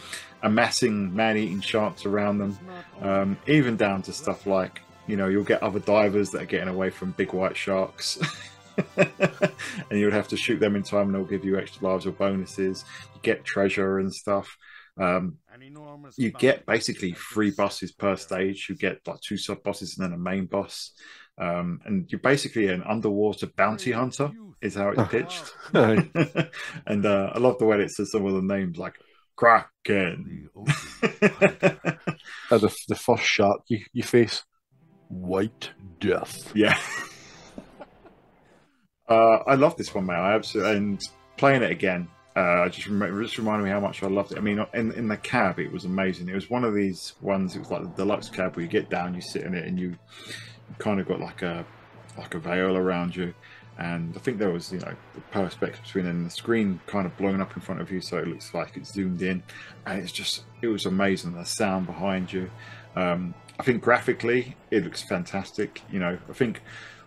amassing man-eating sharks around them. Um, even down to stuff like you know you'll get other divers that are getting away from big white sharks. [laughs] [laughs] and you would have to shoot them in time and they'll give you extra lives or bonuses. You get treasure and stuff. Um, you get basically three bosses per stage. You get like two sub bosses and then a main boss. Um, and you're basically an underwater bounty hunter is how it's pitched. [laughs] [laughs] And uh, i love the way it says some of the names like kraken. Uh, the, the first shark you, you face, White Death. Yeah. Uh, I love this one, man. I absolutely and playing it again. Uh, just rem- just reminded me how much I loved it. I mean, in in the cab, it was amazing. It was one of these ones. It was like the deluxe cab where you get down, you sit in it, and you kind of got like a like a veil around you. And I think there was, you know, the perspex between and the screen kind of blowing up in front of you, so it looks like it's zoomed in, and it's just, it was amazing. The sound behind you, um, I think graphically it looks fantastic. You know, I think remember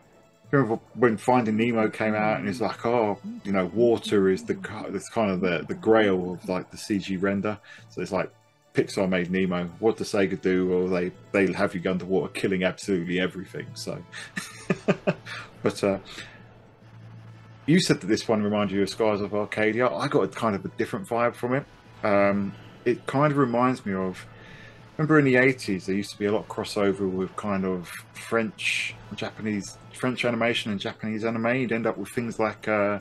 when Finding Nemo came out and it's like, oh, you know, water is the it's kind of the the grail of like the CG render. So it's like Pixar made Nemo. What does Sega do? Well, they they have you underwater, killing absolutely everything. So, [laughs] but uh, you said that this one reminded you of Skies of Arcadia. I got a kind of a different vibe from it. Um, it kind of reminds me of remember in the 80s there used to be a lot of crossover with kind of french japanese french animation and japanese anime you'd end up with things like uh,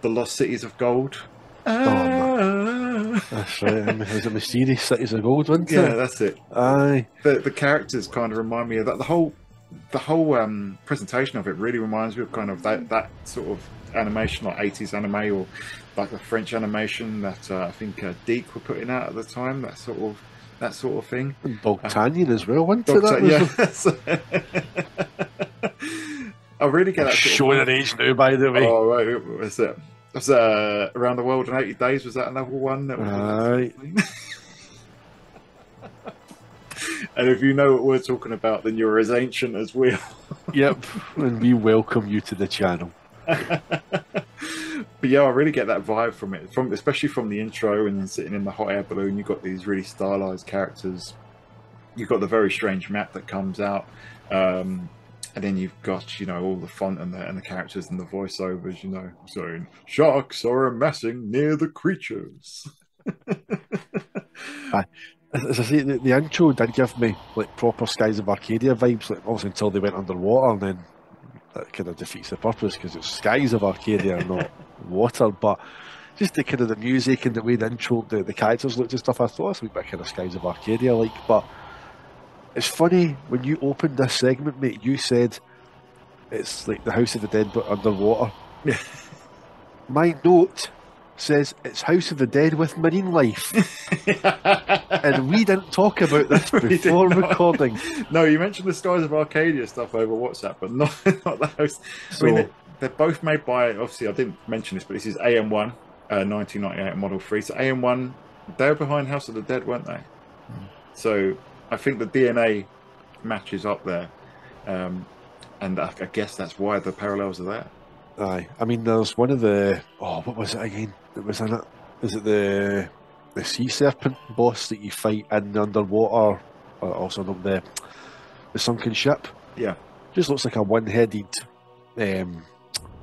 the lost cities of gold Ah. That's right. I mean, it was a mysterious cities of gold, wasn't yeah it? that's it Aye. the, the characters kind of remind me of that the whole the whole um, presentation of it really reminds me of kind of that that sort of animation like 80s anime or like the french animation that uh, i think uh, DiC were putting out at the time that sort of that sort of thing And Dogtanian as well, wasn't it? That yeah. [laughs] I really get that. Showing an age now, by the way. Oh right, what was it? Was uh, around the world in eighty days? Was that another one? That was- Aye. [laughs] and if you know what we're talking about, then you're as ancient as we are. Yep. And we welcome you to the channel. [laughs] but yeah, I really get that vibe from it, from especially from the intro and then sitting in the hot air balloon. You've got these really stylized characters. You've got the very strange map that comes out, um, and then you've got you know all the font and the and the characters and the voiceovers. You know, saying sharks are amassing near the creatures. [laughs] As I say, the, the intro did give me like proper Skies of Arcadia vibes, like obviously until they went underwater and then that kind of defeats the purpose because it's skies of Arcadia, not [laughs] water. But just the kind of the music and the way the intro, the, the characters looked and stuff, I thought it's a bit kind of skies of Arcadia like. But it's funny when you opened this segment, mate. You said it's like the House of the Dead but underwater. [laughs] My note says it's House of the Dead with marine life. [laughs] and we didn't talk about this [laughs] before recording. No, you mentioned the Skies of Arcadia stuff over WhatsApp, but not, [laughs] not the house. So, I mean, they're, they're both made by, obviously, I didn't mention this, but this is AM1, uh, 1998 Model 3. So AM1, they were behind House of the Dead, weren't they? So I think the DNA matches up there. Um, and I, I guess that's why the parallels are there. Aye. I mean, there's one of the. Oh, what was it again? It was in it. Is it the the sea serpent boss that you fight in the underwater? Or also known the the sunken ship. Yeah. Just looks like a one-headed. Um,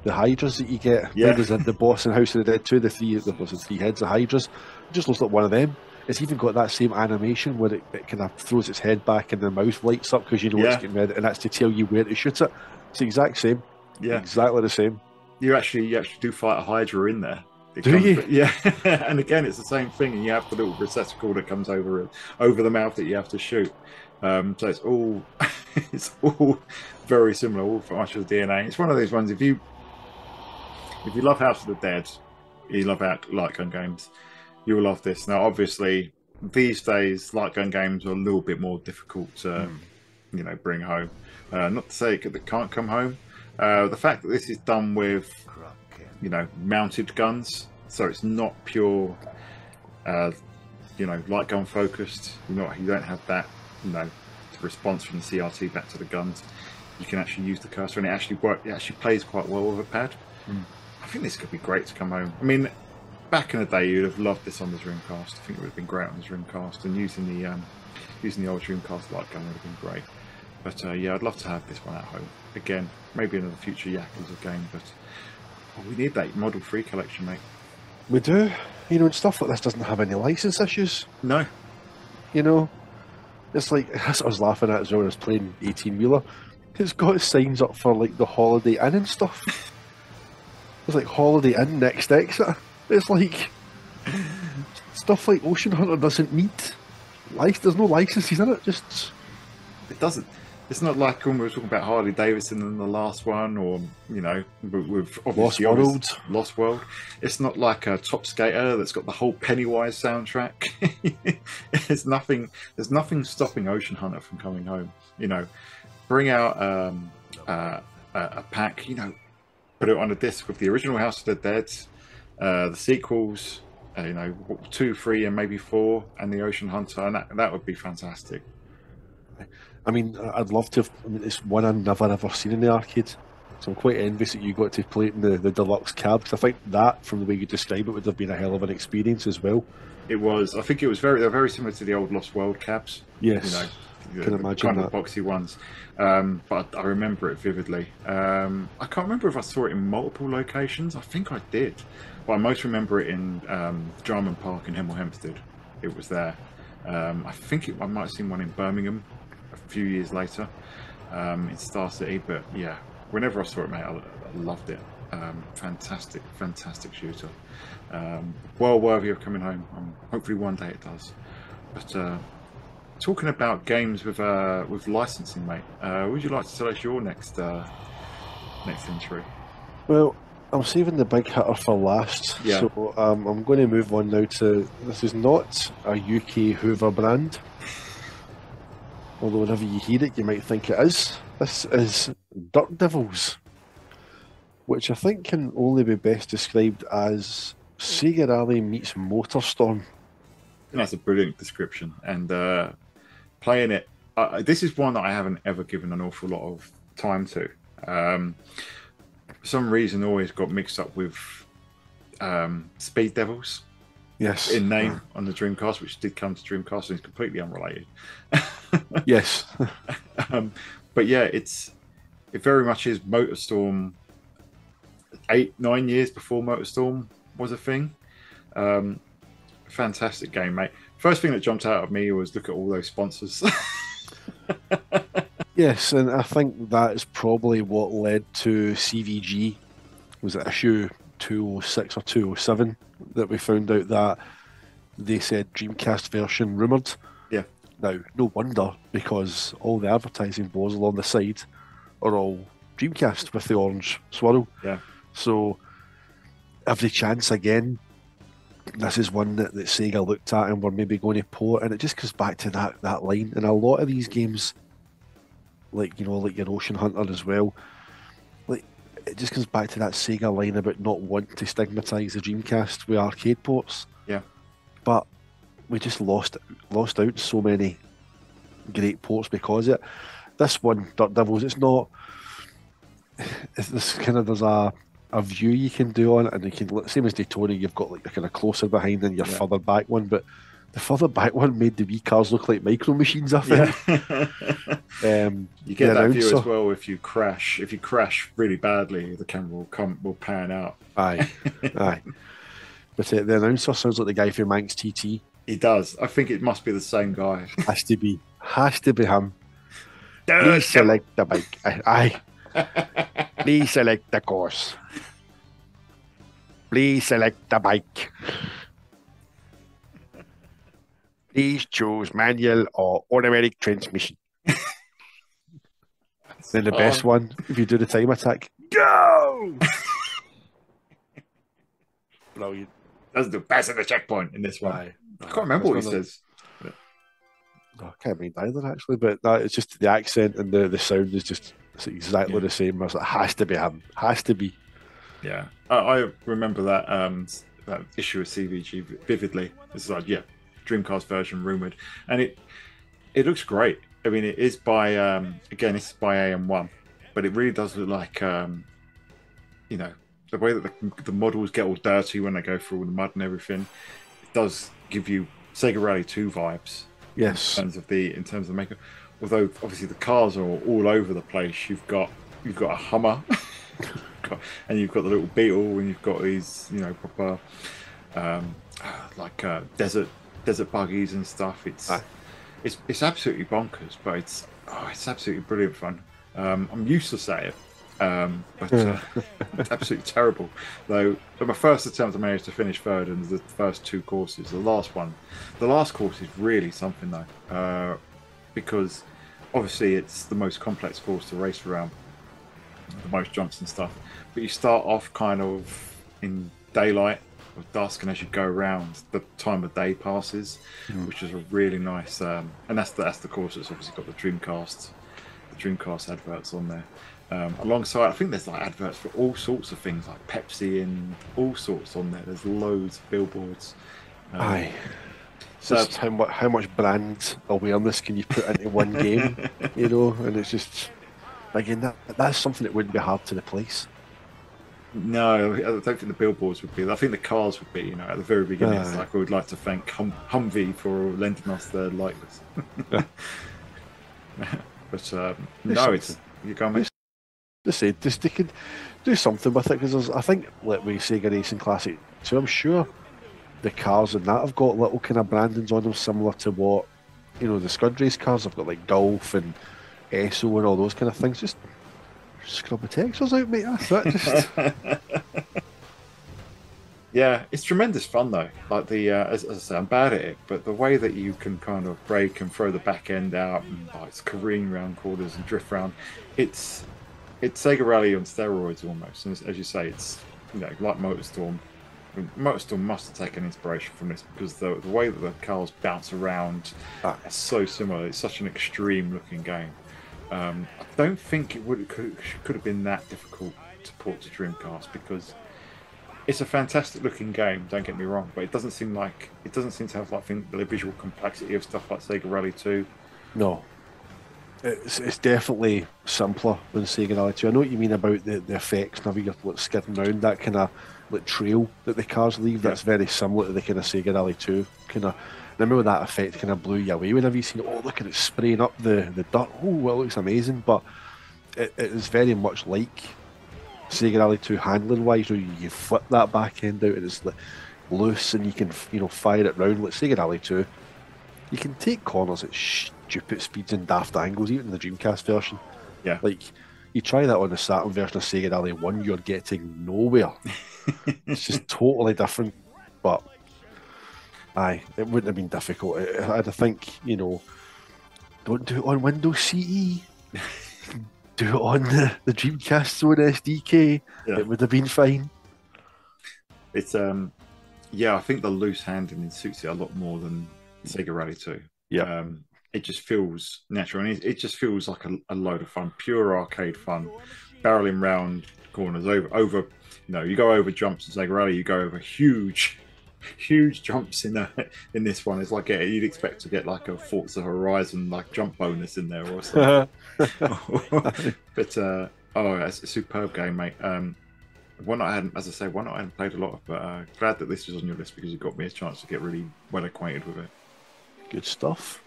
the hydras that you get. Yeah. There's the boss in House of the Dead too. The three, the three heads of hydras. It just looks like one of them. It's even got that same animation where it, it kind of throws its head back and the mouth lights up because you know Yeah. it's getting ready, and that's to tell you where to shoot it. It's the exact same. Yeah. Exactly the same. You actually you actually do fight a Hydra in there. It Do you? [laughs] Yeah, and again, it's the same thing, and you have the little receptacle that comes over over the mouth that you have to shoot. Um, so it's all [laughs] it's all very similar, all from much of the DNA. It's one of those ones. If you if you love House of the Dead, you love out light gun games, you will love this. Now, obviously, these days, light gun games are a little bit more difficult to you know bring home. Uh, not to say that can't come home. Uh, the fact that this is done with you know mounted guns so it's not pure uh, you know light gun focused. You know you don't have that you know response from the crt back to the guns. You can actually use the cursor and it actually work it actually plays quite well with a pad. Mm. i think this could be great to come home. I mean back in the day you'd have loved this on the dreamcast. I think it would have been great on the dreamcast and using the um, using the old dreamcast light gun would have been great but uh, yeah i'd love to have this one at home again maybe another future yakuza game but Oh, we need that Model 3 collection, mate. We do. You know, and stuff like this doesn't have any license issues. No. You know, it's like [laughs] I was laughing at as well when I was playing 18 wheeler. It's got signs up for like the Holiday Inn and stuff. It's like Holiday Inn next exit. It's like stuff like Ocean Hunter doesn't need life. There's no licenses in it. Just It doesn't. It's not like when we were talking about Harley Davidson in the last one, or, you know, with, with Lost World. Lost World. It's not like a Top Skater that's got the whole Pennywise soundtrack. [laughs] there's nothing. There's nothing stopping Ocean Hunter from coming home. You know, bring out um, uh, a, a pack. You know, put it on a disc with the original House of the Dead, uh, the sequels. Uh, you know, two, three, and maybe four, and the Ocean Hunter, and that that would be fantastic. I mean, I'd love to. Have, I mean, it's one I've never ever seen in the arcade. So I'm quite envious that you got to play it in the, the deluxe cab. 'cause I think that, from the way you describe it, would have been a hell of an experience as well. It was. I think it was very. They're very similar to the old Lost World cabs. Yes. You know, Can imagine kind of that. boxy ones. Um, but I remember it vividly. Um, I can't remember if I saw it in multiple locations. I think I did, but I most remember it in um, Jarman Park in Hemel Hempstead. It was there. Um, I think it, I might have seen one in Birmingham few years later um, in Star City. But yeah, whenever I saw it, mate, I, I loved it. Um, fantastic, fantastic shooter. Um, well worthy of coming home. Um, hopefully one day it does. But uh, talking about games with uh, with licensing, mate, uh, would you like to tell us your next uh, next entry? Well, I'm saving the big hitter for last. Yeah. So um, I'm going to move on now to this is not a UK Hoover brand. Although whenever you hear it, you might think it is. This is Dirt Devils, which I think can only be best described as Sega Rally meets Motorstorm. That's a brilliant description. And uh, playing it, uh, this is one that I haven't ever given an awful lot of time to. Um, for some reason, always got mixed up with um, Speed Devils Yes. in name on the Dreamcast, which did come to Dreamcast and is completely unrelated. [laughs] Yes. um, but yeah, it's it very much is MotorStorm. Eight nine years before MotorStorm was a thing. Um, fantastic game, mate. First thing that jumped out at me was look at all those sponsors. [laughs] Yes, and I think that is probably what led to CVG. Was it issue 206 or 207 that we found out that they said Dreamcast version rumoured? Yeah. Now, no wonder because all the advertising boards along the side are all Dreamcast with the orange swirl. Yeah. So, every chance again, this is one that, that Sega looked at and we're maybe going to port, and it just goes back to that, that line. And a lot of these games, like, you know, like your Ocean Hunter as well, it just comes back to that Sega line about not wanting to stigmatise the Dreamcast with arcade ports. Yeah. But we just lost lost out so many great ports because it. This one, Dirt Devils, it's not. It's this kind of there's a a view you can do on it, and you can same as Daytona, you've got like a kind of closer behind and your Yeah. further back one, but the further back one made the wee cars look like micro machines. I think. Yeah. [laughs] Um, you get that view as well if you crash. If you crash really badly, the camera will come will pan out. Aye, [laughs] aye. But uh, the announcer sounds like the guy from Manx TT. He does. I think it must be the same guy. Has to be, has to be him. Please select the bike. Aye. Please [laughs] select the course. Please select the bike. Please choose manual or automatic transmission. [laughs] then the best one, if you do the time attack, go! [laughs] Brilliant. Doesn't do pass at the checkpoint in this one. Aye. I can't remember what he That's one of- says. No, I can't read either actually, but that it's just the accent and the, the sound is just it's exactly Yeah. the same. As it has to be him. Has to be. Yeah, I, I remember that um, that issue of CVG vividly. It's like yeah, Dreamcast version rumored, and it it looks great. I mean, it is by um, again, it's by AM1, but it really does look like um, you know the way that the, the models get all dirty when they go through all the mud and everything. It does give you Sega Rally 2 vibes Yes. in terms of the in terms of the makeup. Although obviously the cars are all, all over the place. You've got you've got a Hummer, [laughs] and you've got the little Beetle, and you've got these you know proper um, like uh, desert desert buggies and stuff. It's Aye. it's it's absolutely bonkers, but it's oh, it's absolutely brilliant fun. Um, I'm useless at it. Um, but uh, [laughs] it's absolutely terrible. Though at my first attempt, I managed to finish third in the first two courses. The last one, the last course is really something though, uh, because obviously it's the most complex course to race around, the most jumps and stuff. But you start off kind of in daylight or dusk, and as you go around, the time of day passes, which is a really nice. Um, and that's the, that's the course that's obviously got the Dreamcast, the Dreamcast adverts on there. Um, alongside, I think there's like adverts for all sorts of things like Pepsi and all sorts on there. There's loads of billboards. Um, Aye. So Just how much how much brand awareness can you put into one game? [laughs] You know, and it's just again that that's something that wouldn't be hard to replace. No, I don't think the billboards would be. I think the cars would be. You know, at the very beginning, it's like we would like to thank hum- Humvee for lending us their likeness. [laughs] but um, no, it's you go. mate. Just say just they could do something with it because I think like we Sega Racing Classic, so I'm sure the cars and that have got little kind of brandings on them similar to what you know the Scud Race cars have got like Gulf and Esso and all those kind of things. Just scrub the textures out, mate. That's it. Just [laughs] Yeah, it's tremendous fun though. Like the uh, as, as I say, I'm bad at it, but the way that you can kind of break and throw the back end out and like, it's careen round corners and drift round, it's it's Sega Rally on steroids almost. And as, as you say, it's you know like MotorStorm. MotorStorm must have taken inspiration from this because the, the way that the cars bounce around Ah. is so similar. It's such an extreme looking game. Um, I don't think it would could, could have been that difficult to port to Dreamcast because it's a fantastic looking game. Don't get me wrong, but it doesn't seem like it doesn't seem to have like think, the visual complexity of stuff like Sega Rally Two. no. It's, it's definitely simpler than Sega Rally 2. I know what you mean about the, the effects, now you're like, skidding around that kind of like trail that the cars leave. That's very similar to the kind of Sega Rally 2 kind of. Remember that effect kind of blew you away whenever you seen, oh, look at it spraying up the, the dirt. Oh, well, it looks amazing. But it, it is very much like Sega Rally 2 handling wise. You, know, you flip that back end out and it's loose and you can, you know, fire it round like Sega Rally 2. You can take corners at stupid speeds and daft angles, even in the Dreamcast version. Yeah. Like, you try that on the Saturn version of Sega Rally 1, you're getting nowhere. [laughs] it's just totally different. But, aye, it wouldn't have been difficult. I, I think, you know, don't do it on Windows CE. [laughs] do it on the, the Dreamcast Zone SDK. Yeah. It would have been fine. It's um, yeah, I think the loose handling suits it a lot more than Sega Rally Two. Yeah. Um, it just feels natural, and it, it just feels like a, a load of fun, pure arcade fun, barreling round corners over over. You know, you go over jumps in Sega Rally, you go over huge, huge jumps in the, in this one. It's like yeah, you'd expect to get like a Forza Horizon like jump bonus in there or something. [laughs] [laughs] but uh, oh, it's a superb game, mate. Um, one I hadn't, as I say, one I hadn't played a lot of, but uh, glad that this was on your list because it got me a chance to get really well acquainted with it. Good stuff.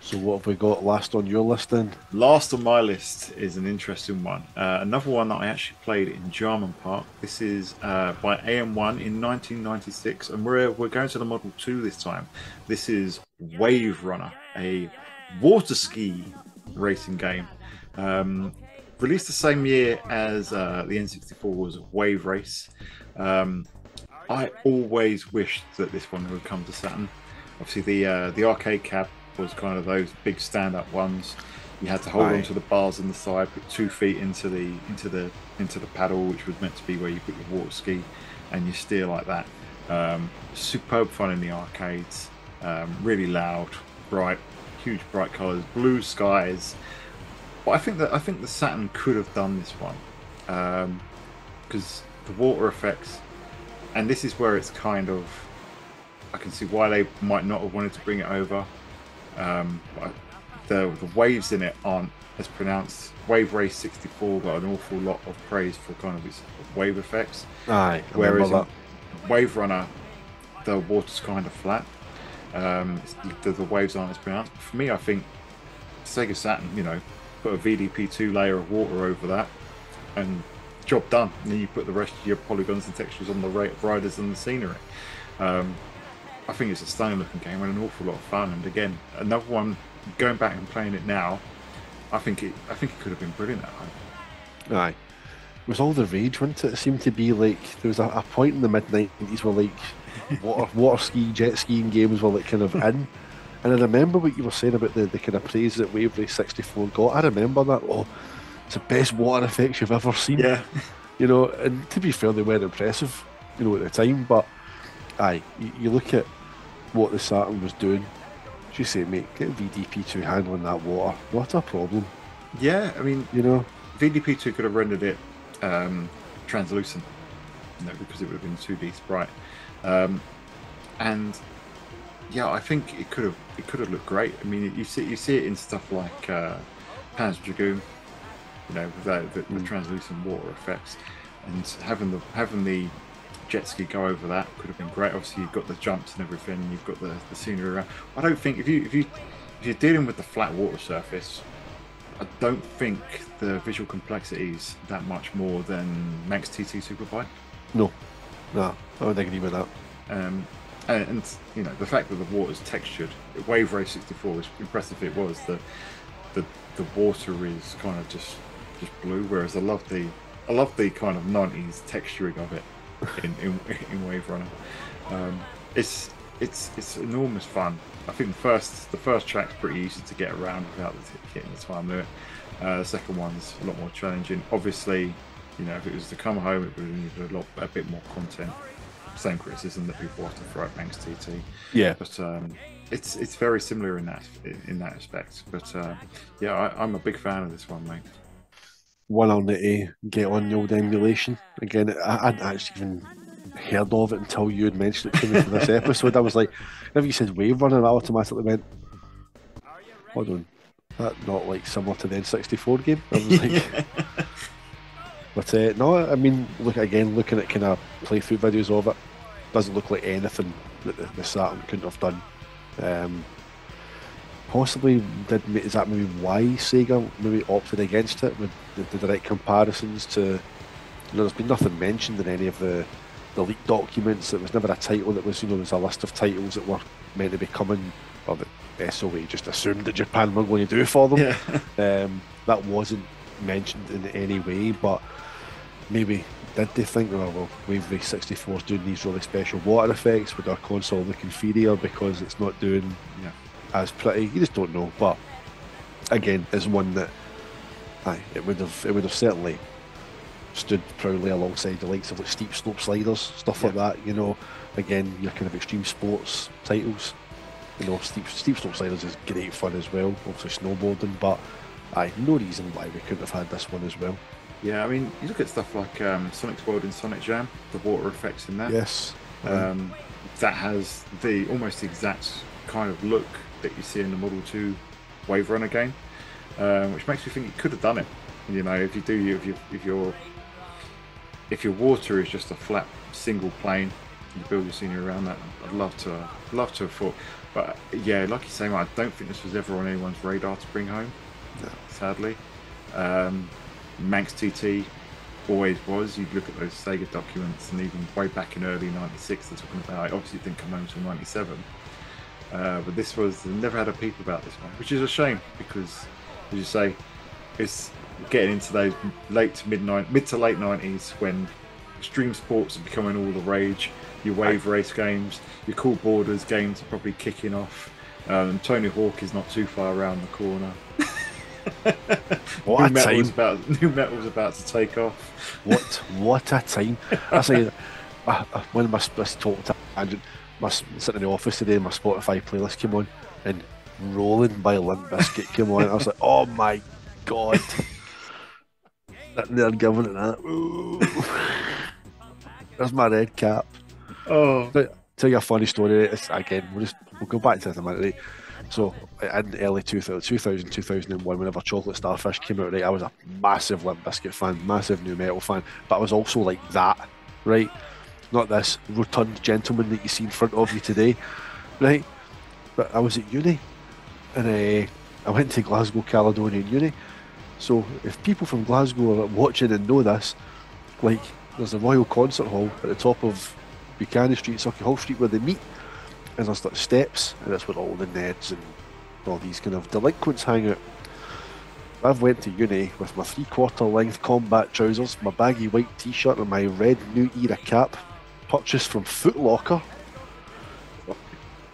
So what have we got last on your list then? Last on my list is an interesting one. Uh, another one that I actually played in Jarman Park. This is uh, by AM1 in 1996, and we're we're going to the Model 2 this time. This is Wave Runner, a water ski racing game. Um, released the same year as uh, the N64 was Wave Race. Um, I always wished that this one would come to Saturn. Obviously, the uh, the arcade cab was kind of those big stand-up ones. You had to hold Aye. on to the bars on the side, put two feet into the into the into the paddle, which was meant to be where you put your water ski, and you steer like that. Um, superb fun in the arcades. Um, really loud, bright, huge bright colours, blue skies. But I think that I think the Saturn could have done this one because the water effects, and this is where it's kind of I can see why they might not have wanted to bring it over. Um, the the waves in it aren't as pronounced. Wave Race 64 got an awful lot of praise for kind of its wave effects, Aye, whereas Wave Runner, the water's kind of flat. Um, the, the waves aren't as pronounced. For me, I think Sega Saturn, you know, put a VDP2 layer of water over that, and job done. And then you put the rest of your polygons and textures on the riders and the scenery. Um, I think it's a stunning looking game and an awful lot of fun. And again, another one. Going back and playing it now, I think it. I think it could have been brilliant at home. Aye. It was all the rage, wasn't it? It seemed to be like there was a, a point in the mid nineties where like [laughs] water water ski, jet skiing games were like kind of in. And I remember what you were saying about the, the kind of praise that Wave Race 64 got. I remember that. Oh, it's the best water effects you've ever seen. Yeah, You know, and to be fair, they weren't impressive, you know, at the time. But aye, you, you look at what the Saturn was doing. She said, mate, get VDP2 handling that water. What a problem, yeah. I mean, you know? VDP2 could have rendered it um, translucent, you know, because it would have been 2D sprite. Um, and yeah, I think it could have it could have looked great. I mean, you see you see it in stuff like uh, Panzer Dragoon, you know, with the, the Mm. translucent water effects, and having the having the jet ski go over that could have been great. Obviously, you've got the jumps and everything. You've got the, the scenery around. I don't think if you if you if you're dealing with the flat water surface, I don't think the visual complexity is that much more than Manx TT Superbike. No, no, I would agree with that. Um, and, and you know the fact that the water's textured, Wave Race 64 as impressive it was. The the the water is kind of just just blue, whereas I love the I love the kind of 90s texturing of it in in, in Wave Runner. Um, it's it's it's enormous fun. I think the first the first track's pretty easy to get around without the, hitting the time limit. Uh, the second one's a lot more challenging. Obviously, you know if it was to come home, it would have needed a lot a bit more content. Same criticism that people often throw at Manx TT, Yeah, but um, it's it's very similar in that in that respect. But uh, yeah, I, I'm a big fan of this one, mate. One I'll need to get on the old emulation again. I hadn't actually even heard of it until you had mentioned it to me for this episode. I was like, whenever you said Wave Runner, I automatically went, hold on, that not like similar to the N64 game. I was like, [laughs] but uh, no, I mean, look again, looking at kind of playthrough videos of it, doesn't look like anything that the, the Saturn couldn't have done. Um, possibly did is that maybe why Sega maybe opted against it with the, the direct comparisons to you know there's been nothing mentioned in any of the the leaked documents it was never a title that was you know there's a list of titles that were meant to be coming or that SOA just assumed that Japan were going to do for them. Yeah. [laughs] Um, that wasn't mentioned in any way, but maybe did they think, oh, well, Wave Race 64 is doing these really special water effects with our console looking inferior because it's not doing Yeah. As pretty? You just don't know. But again, it's one that aye, it would have it would have certainly stood proudly alongside the likes of like steep slope sliders, stuff like that. You know, again, your kind of extreme sports titles. You know, steep steep slope sliders is great fun as well. Obviously snowboarding, but aye, no reason why we couldn't have had this one as well. Yeah, I mean, you look at stuff like um, Sonic's World and Sonic Jam, the water effects in that. Yes. Um, that has the almost exact kind of look that you see in the Model 2 Wave Runner game, um, which makes me think you could have done it. You know, if you do, if you if your if your water is just a flat single plane, you build your scenery around that. I'd love to, love to have thought. But yeah, like you say, I don't think this was ever on anyone's radar to bring home. No. Sadly, um, Manx TT always was. You'd look at those Sega documents, and even way back in early '96, they're talking about. It obviously didn't come home until '97, uh, but this was never had a peep about this one, which is a shame because, as you say, it's getting into those late to mid mid to late '90s when extreme sports are becoming all the rage. Your wave race games, your Cool Boarders games are probably kicking off. Um, Tony Hawk is not too far around the corner. [laughs] What a nu metal's time. about [laughs] nu metal's about to take off. What what a time! I say, [laughs] uh, uh, when my this total tangent, my sitting in the office today, my Spotify playlist came on, and "Rolling" by Limp Bizkit came on. I was like, oh my god! [laughs] Sitting there giving it that. There's my red cap. Oh, Tell you a funny story. It's, again, we'll just we'll go back to this in a minute. Right? So in early 2000, 2000, 2001, whenever Chocolate Starfish came out, right, I was a massive Limp Bizkit fan, massive nu metal fan, but I was also like that, right? Not this rotund gentleman that you see in front of you today, right? But I was at uni, and uh, I went to Glasgow Caledonian Uni. So if people from Glasgow are watching and know this, like there's a Royal Concert Hall at the top of Buchanan Street, Hall Street, where they meet, and there's like steps, and that's where all the Neds and all these kind of delinquents hang out. I've went to uni with my three-quarter length combat trousers, my baggy white t-shirt, and my red New Era cap, purchased from Foot Locker.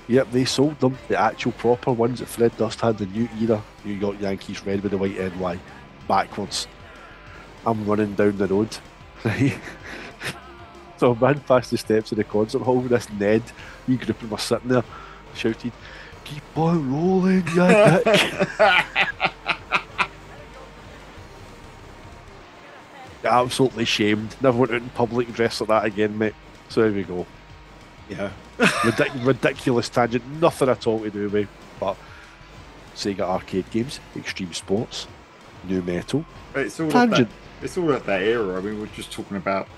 Yep, they sold them, the actual proper ones that Fred Durst had, the New Era New York Yankees red with the white NY, backwards. I'm running down the road, [laughs] right? So I ran past the steps of the concert hall with this Ned, wee group of us sitting there, shouted, Keep on rolling, you. [laughs] Absolutely shamed. Never went out in public dressed like that again, mate. So there we go. yeah. [laughs] Ridic- ridiculous tangent, nothing at all to do with, but Sega arcade games, extreme sports, nu metal, It's all tangent. that. It's all of that era. I mean, we're just talking about,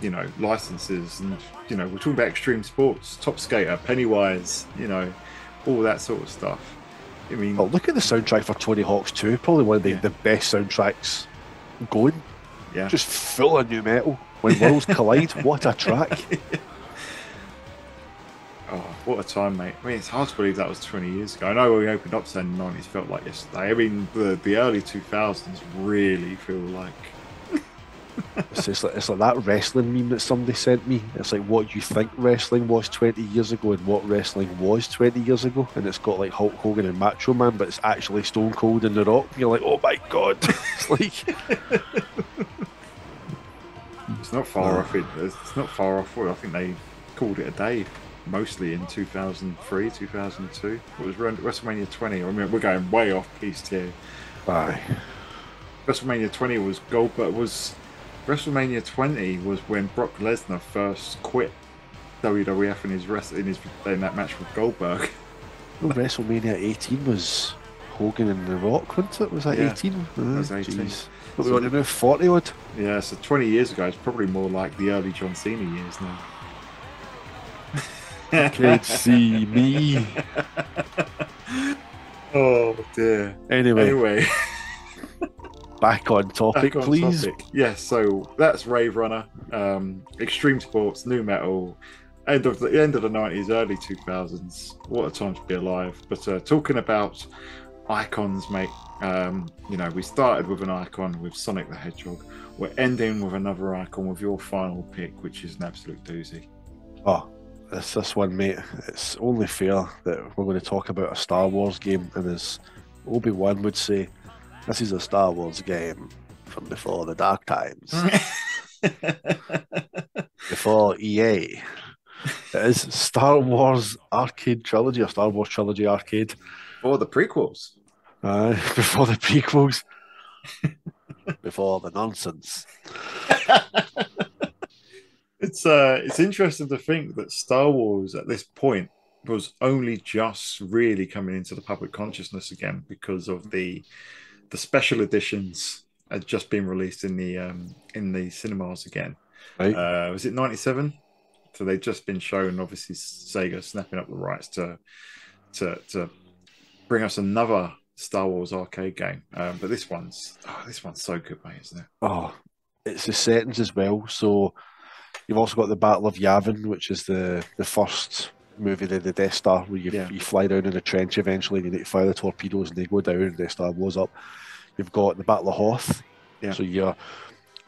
you know, licenses, and you know, we're talking about extreme sports, Top Skater, Pennywise, you know, all that sort of stuff. I mean, Oh, look at the soundtrack for Tony Hawk's 2. Probably one of the, Yeah. the best soundtracks going. yeah. Just full of nu metal. When worlds collide, what a track. [laughs] Oh, what a time, mate! I mean, it's hard to believe that was 20 years ago. I know when we opened up saying the 90s felt like yesterday. I mean, the the early 2000s really feel like [laughs] It's, just like, it's like that wrestling meme that somebody sent me. It's like what you think wrestling was 20 years ago and what wrestling was 20 years ago. And it's got like Hulk Hogan and Macho Man, but it's actually Stone Cold and The Rock. And you're like, oh my god. [laughs] it's like, it's not far off. It, it's not far off. I think they called it a day, mostly in 2003, 2002. It was around WrestleMania 20. I mean, we're going way off piece here. aye. WrestleMania 20 was Goldberg was WrestleMania 20 was when Brock Lesnar first quit WWF in his rest in his in that match with Goldberg. Well, WrestleMania 18 was Hogan and The Rock, wasn't it? Was that Yeah, 18? was Ah, 18. jeez. What we want to do, 40 odd? Yeah, so 20 years ago, it's probably more like the early John Cena years now. [laughs] Can't see me. [laughs] Oh dear. Anyway, Anyway, [laughs] back on topic, back on please. topic. Yes, so that's Wave Runner, um, Extreme Sports, Nu Metal. end of the end of the nineties, early two thousands. What a time to be alive! But uh, talking about icons, mate. Um, you know, we started with an icon with Sonic the Hedgehog. We're ending with another icon with your final pick, which is an absolute doozy. Oh, it's this one, mate. It's only fair that we're going to talk about a Star Wars game, and as Obi Wan would say, this is a Star Wars game from before the dark times, [laughs] before EA. It is Star Wars Arcade Trilogy, or Star Wars Trilogy Arcade. Or the prequels. Uh, [laughs] before the prequels, [laughs] before the nonsense. [laughs] it's uh, it's interesting to think that Star Wars at this point was only just really coming into the public consciousness again because of the the special editions had just been released in the um, in the cinemas again. Right. Uh, was it ninety seven? So they'd just been shown, obviously Sega snapping up the rights to to to bring us another Star Wars arcade game. Um, but this one's oh, this one's so good, mate, isn't it? Oh, it's the settings as well. So you've also got the Battle of Yavin, which is the the first movie, the, the Death Star, where you, Yeah. you fly down in a trench eventually, and you need to fire the torpedoes, and they go down, and the Death Star blows up. You've got the Battle of Hoth, Yeah. so you're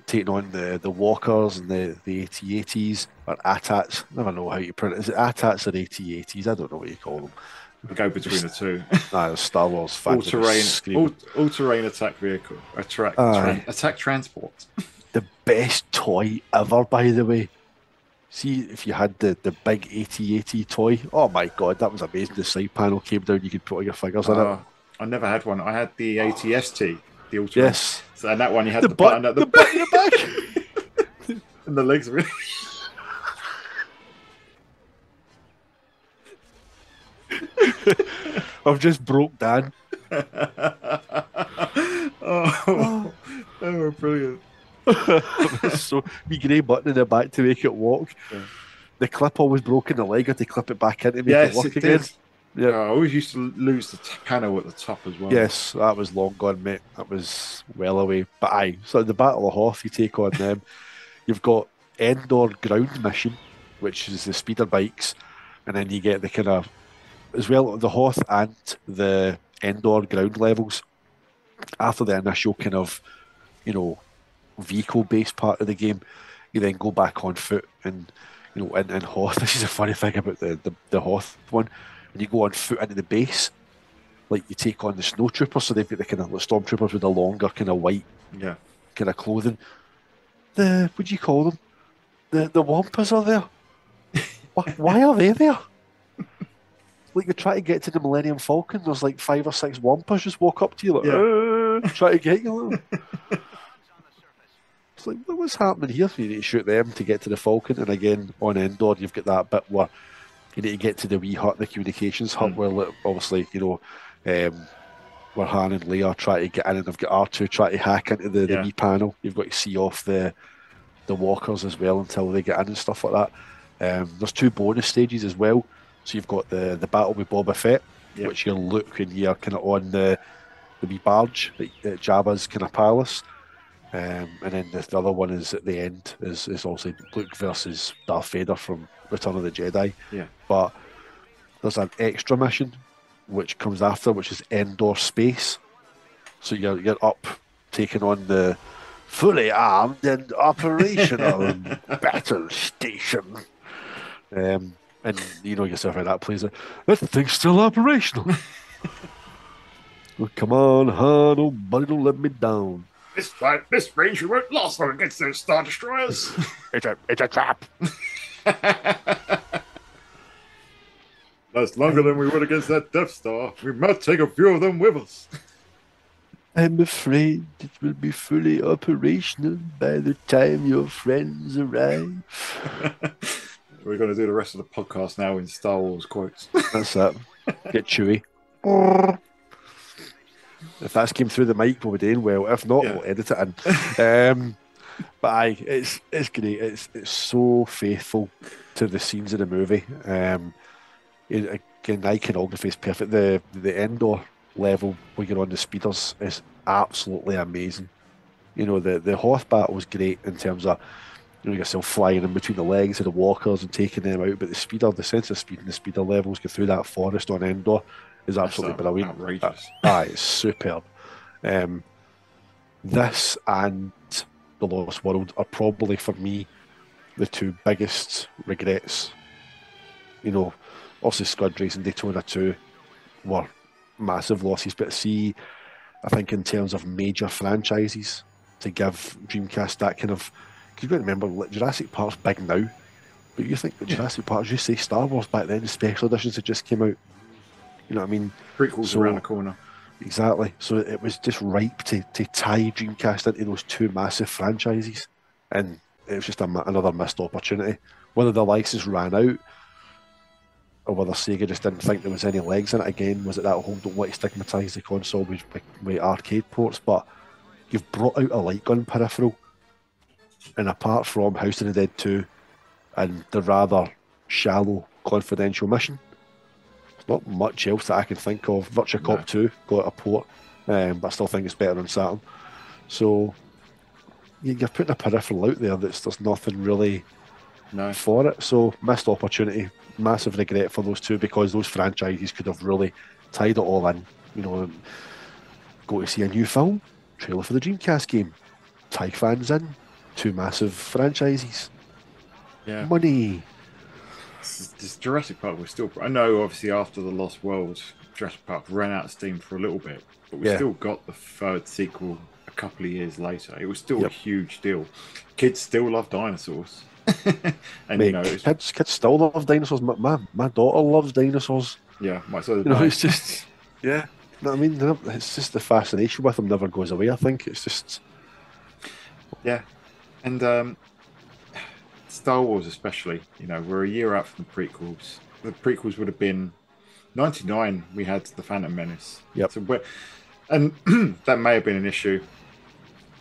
taking on the the Walkers and the the AT-ATs or ATATs. Never know how you pronounce it. Is it ATATs or AT-ATs? I don't know what you call them. We go between the two. [laughs] Nah, it's Star Wars all terrain, all, all terrain attack vehicle, attract, Aye. tran- attack transport. [laughs] the best toy ever, by the way. See if you had the, the big AT-AT toy. Oh my god, that was amazing. The side panel came down, you could put all your fingers in it. Uh, I never had one. I had the ATST, the all Yes. So, and that one you had The the, butt, button at the the, butt the back. [laughs] and the legs. Were... I've just broke down. oh, they [laughs] were oh, brilliant. [laughs] so me grey button in the back to make it walk. Yeah. The clip always broke in the leg. I had to clip it back in to make Yes, it work it again. did. Yeah. Oh, I always used to lose the t- panel at the top as well. Yes, that was long gone, mate. That was well away. But aye, so the Battle of Hoth, you take on them. [laughs] You've got Endor Ground Mission, which is the speeder bikes, and then you get the kind of as well the Hoth and the Endor ground levels. After the initial kind of, you know, vehicle based part of the game, you then go back on foot and you know, in, in Hoth. [laughs] This is a funny thing about the, the, the Hoth one. When you go on foot into the base, like you take on the snowtroopers, so they've got the kind of the stormtroopers with the longer kind of white Yeah. kind of clothing. The what do you call them? The the wampas are there. why, why are they there? Like you try to get to the Millennium Falcon, there's like five or six wampas just walk up to you like, "Uh," try to get you. [laughs] it's like, "What- what's happening here? You need to shoot them to get to the Falcon, and again on Endor, you've got that bit where you need to get to the wee hut, the communications hut, Mm. where obviously you know. Um, where Han and Leia try to get in, and they've got R2 try to hack into the, the Yeah. wee panel. You've got to see off the the walkers as well until they get in and stuff like that. Um, there's two bonus stages as well. So you've got the the battle with Boba Fett, Yeah. which you look and you're kind of on the the wee barge at Jabba's kind of palace. Um, and then the, the other one is at the end is is also Luke versus Darth Vader from Return of the Jedi. Yeah. But there's an extra mission which comes after, which is Endor Space. So you're you're up taking on the fully armed and operational [laughs] battle station. Um, and you know yourself how that plays it. That thing's still operational. [laughs] well, come on, Han, oh buddy, don't let me down. This fight, this range, we won't last long against those Star Destroyers. [laughs] It's a it's a trap. [laughs] That's longer than we would against that Death Star. We might take a few of them with us. I'm afraid it will be fully operational by the time your friends arrive. We're going to do the rest of the podcast now in Star Wars quotes. That's it. Get chewy. If that's came through the mic, we'll be doing well. If not, Yeah. we'll edit it in. [laughs] um, but aye, it's it's great. It's it's so faithful to the scenes of the movie. Um, it, again, the iconography is perfect. The the Endor level where you're on the speeders is absolutely amazing. You know, the the Hoth battle was great in terms of you know yourself flying in between the legs of the walkers and taking them out. But the speeder, the sense of speed and the speeder levels go through that forest on Endor is absolutely That's brilliant. outrageous. [laughs] Ah, it's superb. Um, this and the Lost World are probably for me the two biggest regrets. You know, obviously Scud Race and Daytona 2 were massive losses, but see, I think in terms of major franchises, to give Dreamcast that kind of. Because you've got to remember, like, Jurassic Park's big now, but you think that Jurassic Park, as you say, Star Wars back then, the special editions that just came out. You know what I mean? Prequels So- around the corner. Exactly. So it was just ripe to, to tie Dreamcast into those two massive franchises. And it was just a, another missed opportunity. Whether the license ran out or whether Sega just didn't think there was any legs in it again, was it that whole don't want to stigmatise the console with, with, with arcade ports? But you've brought out a light gun peripheral. And apart from House of the Dead 2 and the rather shallow confidential mission, not much else that I can think of. Virtua Cop No. 2 got a port, um, but I still think it's better on Saturn. So you- you're putting a peripheral out there that's there's nothing really No. for it. So missed opportunity, massive regret for those two because those franchises could have really tied it all in. You know, go to see a new film, trailer for the Dreamcast game, tie fans in, two massive franchises, Yeah. money. This, this Jurassic Park was still. I know, obviously, after the Lost World, Jurassic Park ran out of steam for a little bit, but we Yeah. still got the third sequel a couple of years later. It was still Yep. a huge deal. Kids still love dinosaurs, [laughs] and Mate, you know, it's, kids, kids still love dinosaurs. My, my, my daughter loves dinosaurs. yeah, my so [laughs] You know, it's just, yeah. You know what I mean? It's just the fascination with them never goes away. I think it's just, Yeah, and um, Star Wars especially. You know, we're a year out from the prequels. The prequels would have been ninety nine. We had the Phantom Menace. Yep. So and [clears throat] that may have been an issue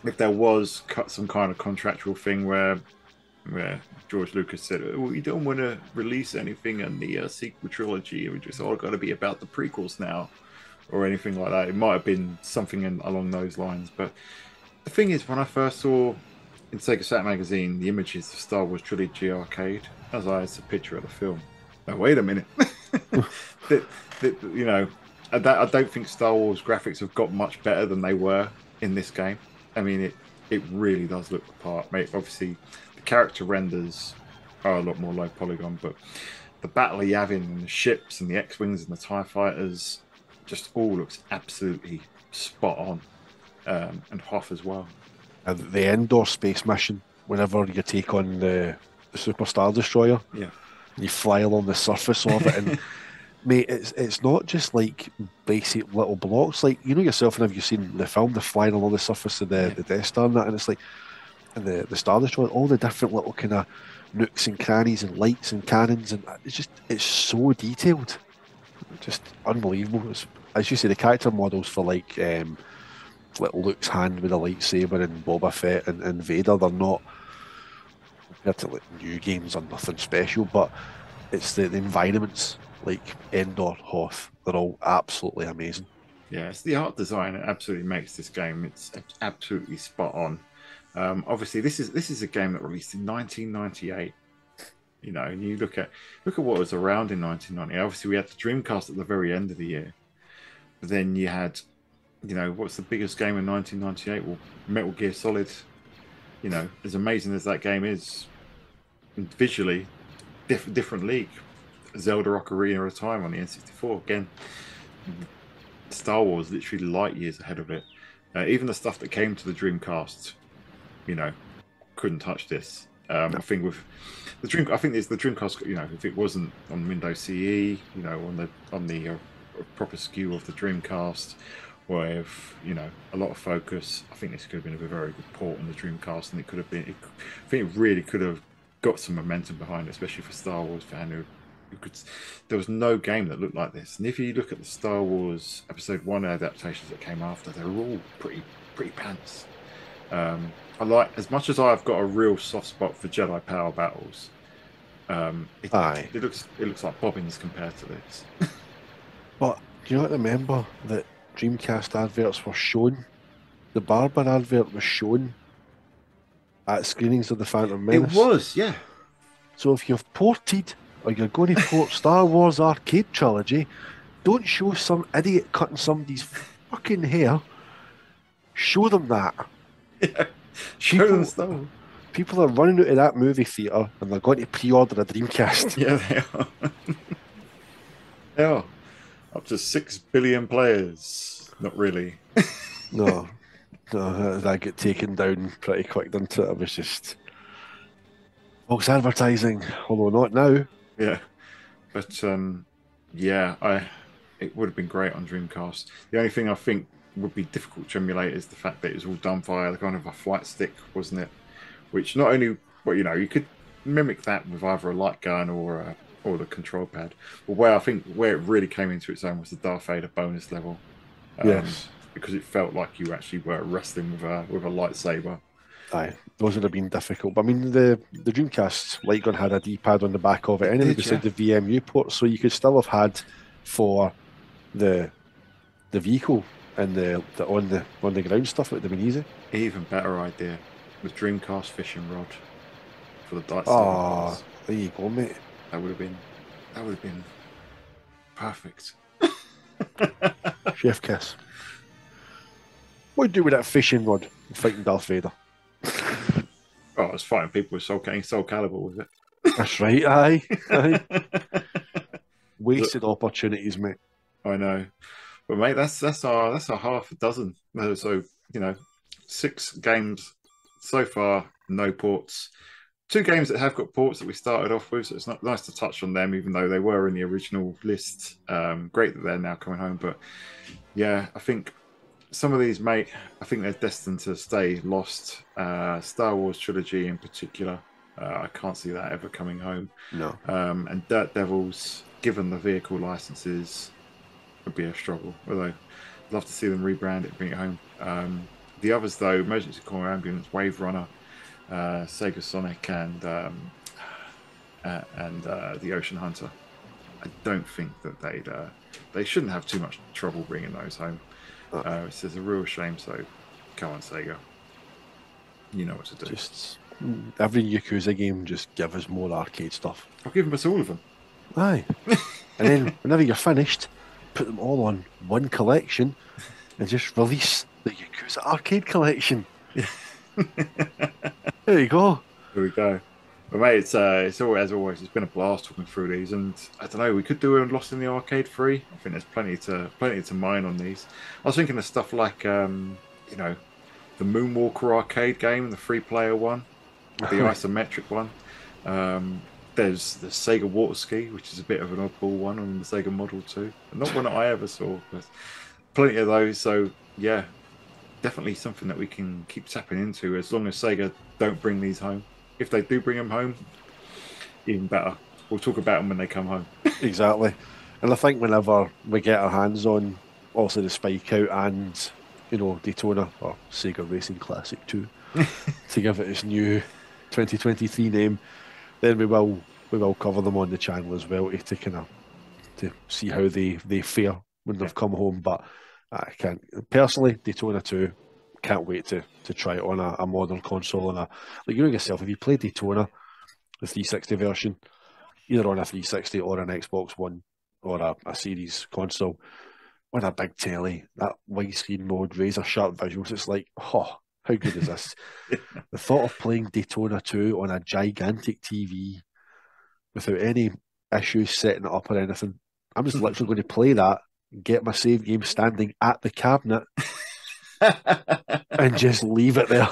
if there was cut some kind of contractual thing where where George Lucas said, oh, "We don't want to release anything in the uh, sequel trilogy. We just all got to be about the prequels now." Or anything like that. It might have been something in, along those lines, but the thing is, when I first saw in Sega Sat magazine the images of Star Wars Trilogy Arcade, as I as a picture of the film. Now wait a minute, [laughs] that, that, you know, I don't, think Star Wars graphics have got much better than they were in this game. I mean, it it really does look the part. Mate, obviously, the character renders are a lot more low polygon, but the battle of Yavin and the ships and the X-wings and the Tie fighters just all looks absolutely spot on, um, and Hoth as well. And the Endor space mission, whenever you take on the, the Super Star Destroyer, Yeah. you fly along the surface of it. And, [laughs] mate, it's, it's not just like basic little blocks. Like, you know yourself, and have you seen the film, the flying along the surface of the, the Death Star and that? And it's like, and the, the Star Destroyer, all the different little kind of nooks and crannies and lights and cannons. And it's just, it's so detailed. Just unbelievable. It's, as you say, the character models for like, um, like Luke's hand with a lightsaber and Boba Fett and, and Vader, they're not compared to like new games are nothing special, but it's the, the environments like Endor, Hoth, they're all absolutely amazing. Yeah, it's the art design that absolutely makes this game. It's absolutely spot on. Um, obviously, this is this is a game that released in 1998. You know, and you look at look at what was around in 1990. Obviously, we had the Dreamcast at the very end of the year, but then you had, you know, what's the biggest game in 1998? Well, Metal Gear Solid. You know, as amazing as that game is, visually, diff- different league. Zelda Ocarina of Time on the N64 again. Star Wars literally light years ahead of it. Uh, even the stuff that came to the Dreamcast, you know, couldn't touch this. Um, I think with the Dream, I think the Dreamcast. You know, if it wasn't on Windows CE, you know, on the on the uh, proper skew of the Dreamcast, with you know a lot of focus, I think this could have been a very good port on the Dreamcast, and it could have been. It, I think it really could have got some momentum behind it, especially for Star Wars fan who you could there was no game that looked like this. And if you look at the star wars episode one adaptations that came after they were all pretty pretty pants um i like as much as i've got a real soft spot for jedi power battles um it, it looks it looks like bobbins compared to this. [laughs] But do you not remember that Dreamcast adverts were shown? The Barber advert was shown at screenings of the Phantom Menace. It was, yeah. So if you've ported or you're going to port Star Wars Arcade Trilogy, don't show some idiot cutting somebody's fucking hair. Show them that. Yeah. [laughs] Show People- them stuff. People are running out of that movie theatre and they're going to pre-order a Dreamcast. [laughs] Yeah, they are. [laughs] they are. Up to six billion players. Not really. [laughs] no, no, that get taken down pretty quick, didn't it? It was just false advertising, although not now. Yeah, but um, yeah, I it would have been great on Dreamcast. The only thing I think would be difficult to emulate is the fact that it was all done via the kind of a flight stick, wasn't it? Which not only, well, you know, you could mimic that with either a light gun or a, or the control pad. But where I think where it really came into its own was the Darth Vader bonus level. Um, Yes. because it felt like you actually were wrestling with a with a lightsaber. Aye, those would have been difficult. But I mean, the the Dreamcast light gun had a D-pad on the back of it anyway, beside the VMU port, so you could still have had for the the vehicle and the, the on the on the ground stuff. It would have been easy. Even better idea was Dreamcast fishing rod for the lightsaber. Oh, there you go, mate. That would have been that would have been perfect. [laughs] Chef kiss. What do you do with that fishing rod fighting Darth Vader? [laughs] Oh, it's was fighting people with Soul, Soul Calibur with it. That's right, aye. aye. [laughs] Wasted opportunities, mate. I know, but mate, that's that's our that's our half a dozen. So you know, six games so far, no ports. Two games that have got ports that we started off with, so it's not nice to touch on them, even though they were in the original list. Um, great that they're now coming home, but yeah, I think some of these, mate, I think they're destined to stay lost. Uh, Star Wars trilogy in particular, uh, I can't see that ever coming home. No. Um, and Dirt Devils, given the vehicle licenses, would be a struggle. Although, I'd love to see them rebrand it, bring it home. Um, the others, though, Emergency Call Ambulance, Wave Runner, uh, Sega Sonic, and um, uh, and uh, the Ocean Hunter. I don't think that they'd uh, they shouldn't have too much trouble bringing those home. Uh. Uh, it's just a real shame. So, come on, Sega, you know what to do. Just every Yakuza game, just give us more arcade stuff. I've given us all of them. Aye. [laughs] and then whenever you're finished, put them all on one collection and just release the Yakuza arcade collection. [laughs] there you go. There we go. But mate, it's uh, it's always, as always, it's been a blast talking through these, and I don't know, we could do a Lost in the Arcade free. I think there's plenty to plenty to mine on these. I was thinking of stuff like, um, you know, the Moonwalker arcade game, the free player one, the [laughs] isometric one. Um, there's the Sega Water Ski, which is a bit of an oddball one on the Sega Model 2. Not one that I ever saw, but plenty of those. So yeah, definitely something that we can keep tapping into as long as Sega don't bring these home. If they do bring them home, even better. We'll talk about them when they come home. [laughs] Exactly. And I think whenever we get our hands on also the Spike Out and, you know, Daytona or Sega Racing Classic 2 [laughs] to give it its new 2023 name, then we will we will cover them on the channel as well to, kind of to see how they, they fare when they've come home. But I can't personally Daytona 2 can't wait to to try it on a, a modern console and a like you know yourself if you play Daytona the 360 version either on a 360 or an Xbox One or a, a series console with a big telly, that widescreen mode, razor sharp visuals, it's like, oh, how good is this? [laughs] the thought of playing Daytona 2 on a gigantic TV without any issues setting it up or anything, I'm just literally [laughs] going to play that, get my save game standing at the cabinet, [laughs] and just leave it there.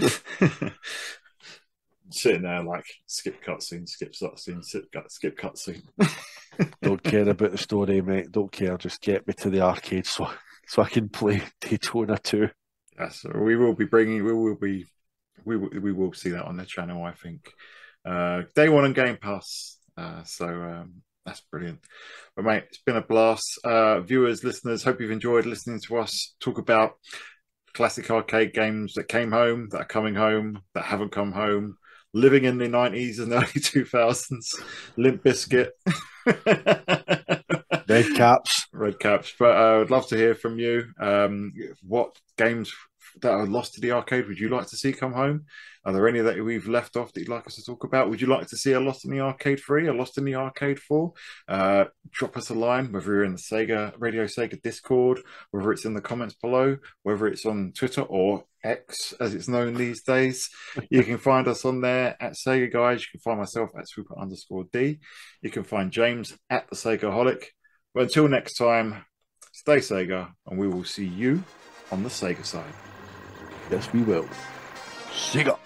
[laughs] Sitting there like skip cutscene, skip cutscene, skip cut, skip cutscene. [laughs] Don't care about the story, mate. Don't care. Just get me to the arcade so so I can play [laughs] Daytona 2. Yes, we will be bringing. We will be. We will, we will see that on the channel. I think uh, day one on Game Pass. Uh, so um, that's brilliant. But mate, it's been a blast. Uh, viewers, listeners, hope you've enjoyed listening to us talk about classic arcade games that came home, that are coming home, that haven't come home, living in the nineties and the [laughs] early two thousands. Limp Bizkit. [laughs] Red caps. Red Caps. But uh, I'd love to hear from you. Um, what games that are lost to the arcade would you like to see come home? Are there any that we've left off that you'd like us to talk about? Would you like to see a Lost in the Arcade 3, a Lost in the Arcade 4? Uh, drop us a line, whether you're in the Sega Radio Sega Discord, whether it's in the comments below, whether it's on Twitter or X, as it's known these days. You can find us on there at Sega Guys. You can find myself at Super underscore D. You can find James at the Sega Holic. But until next time, stay Sega, and we will see you on the Sega side. Yes, we will. Sega.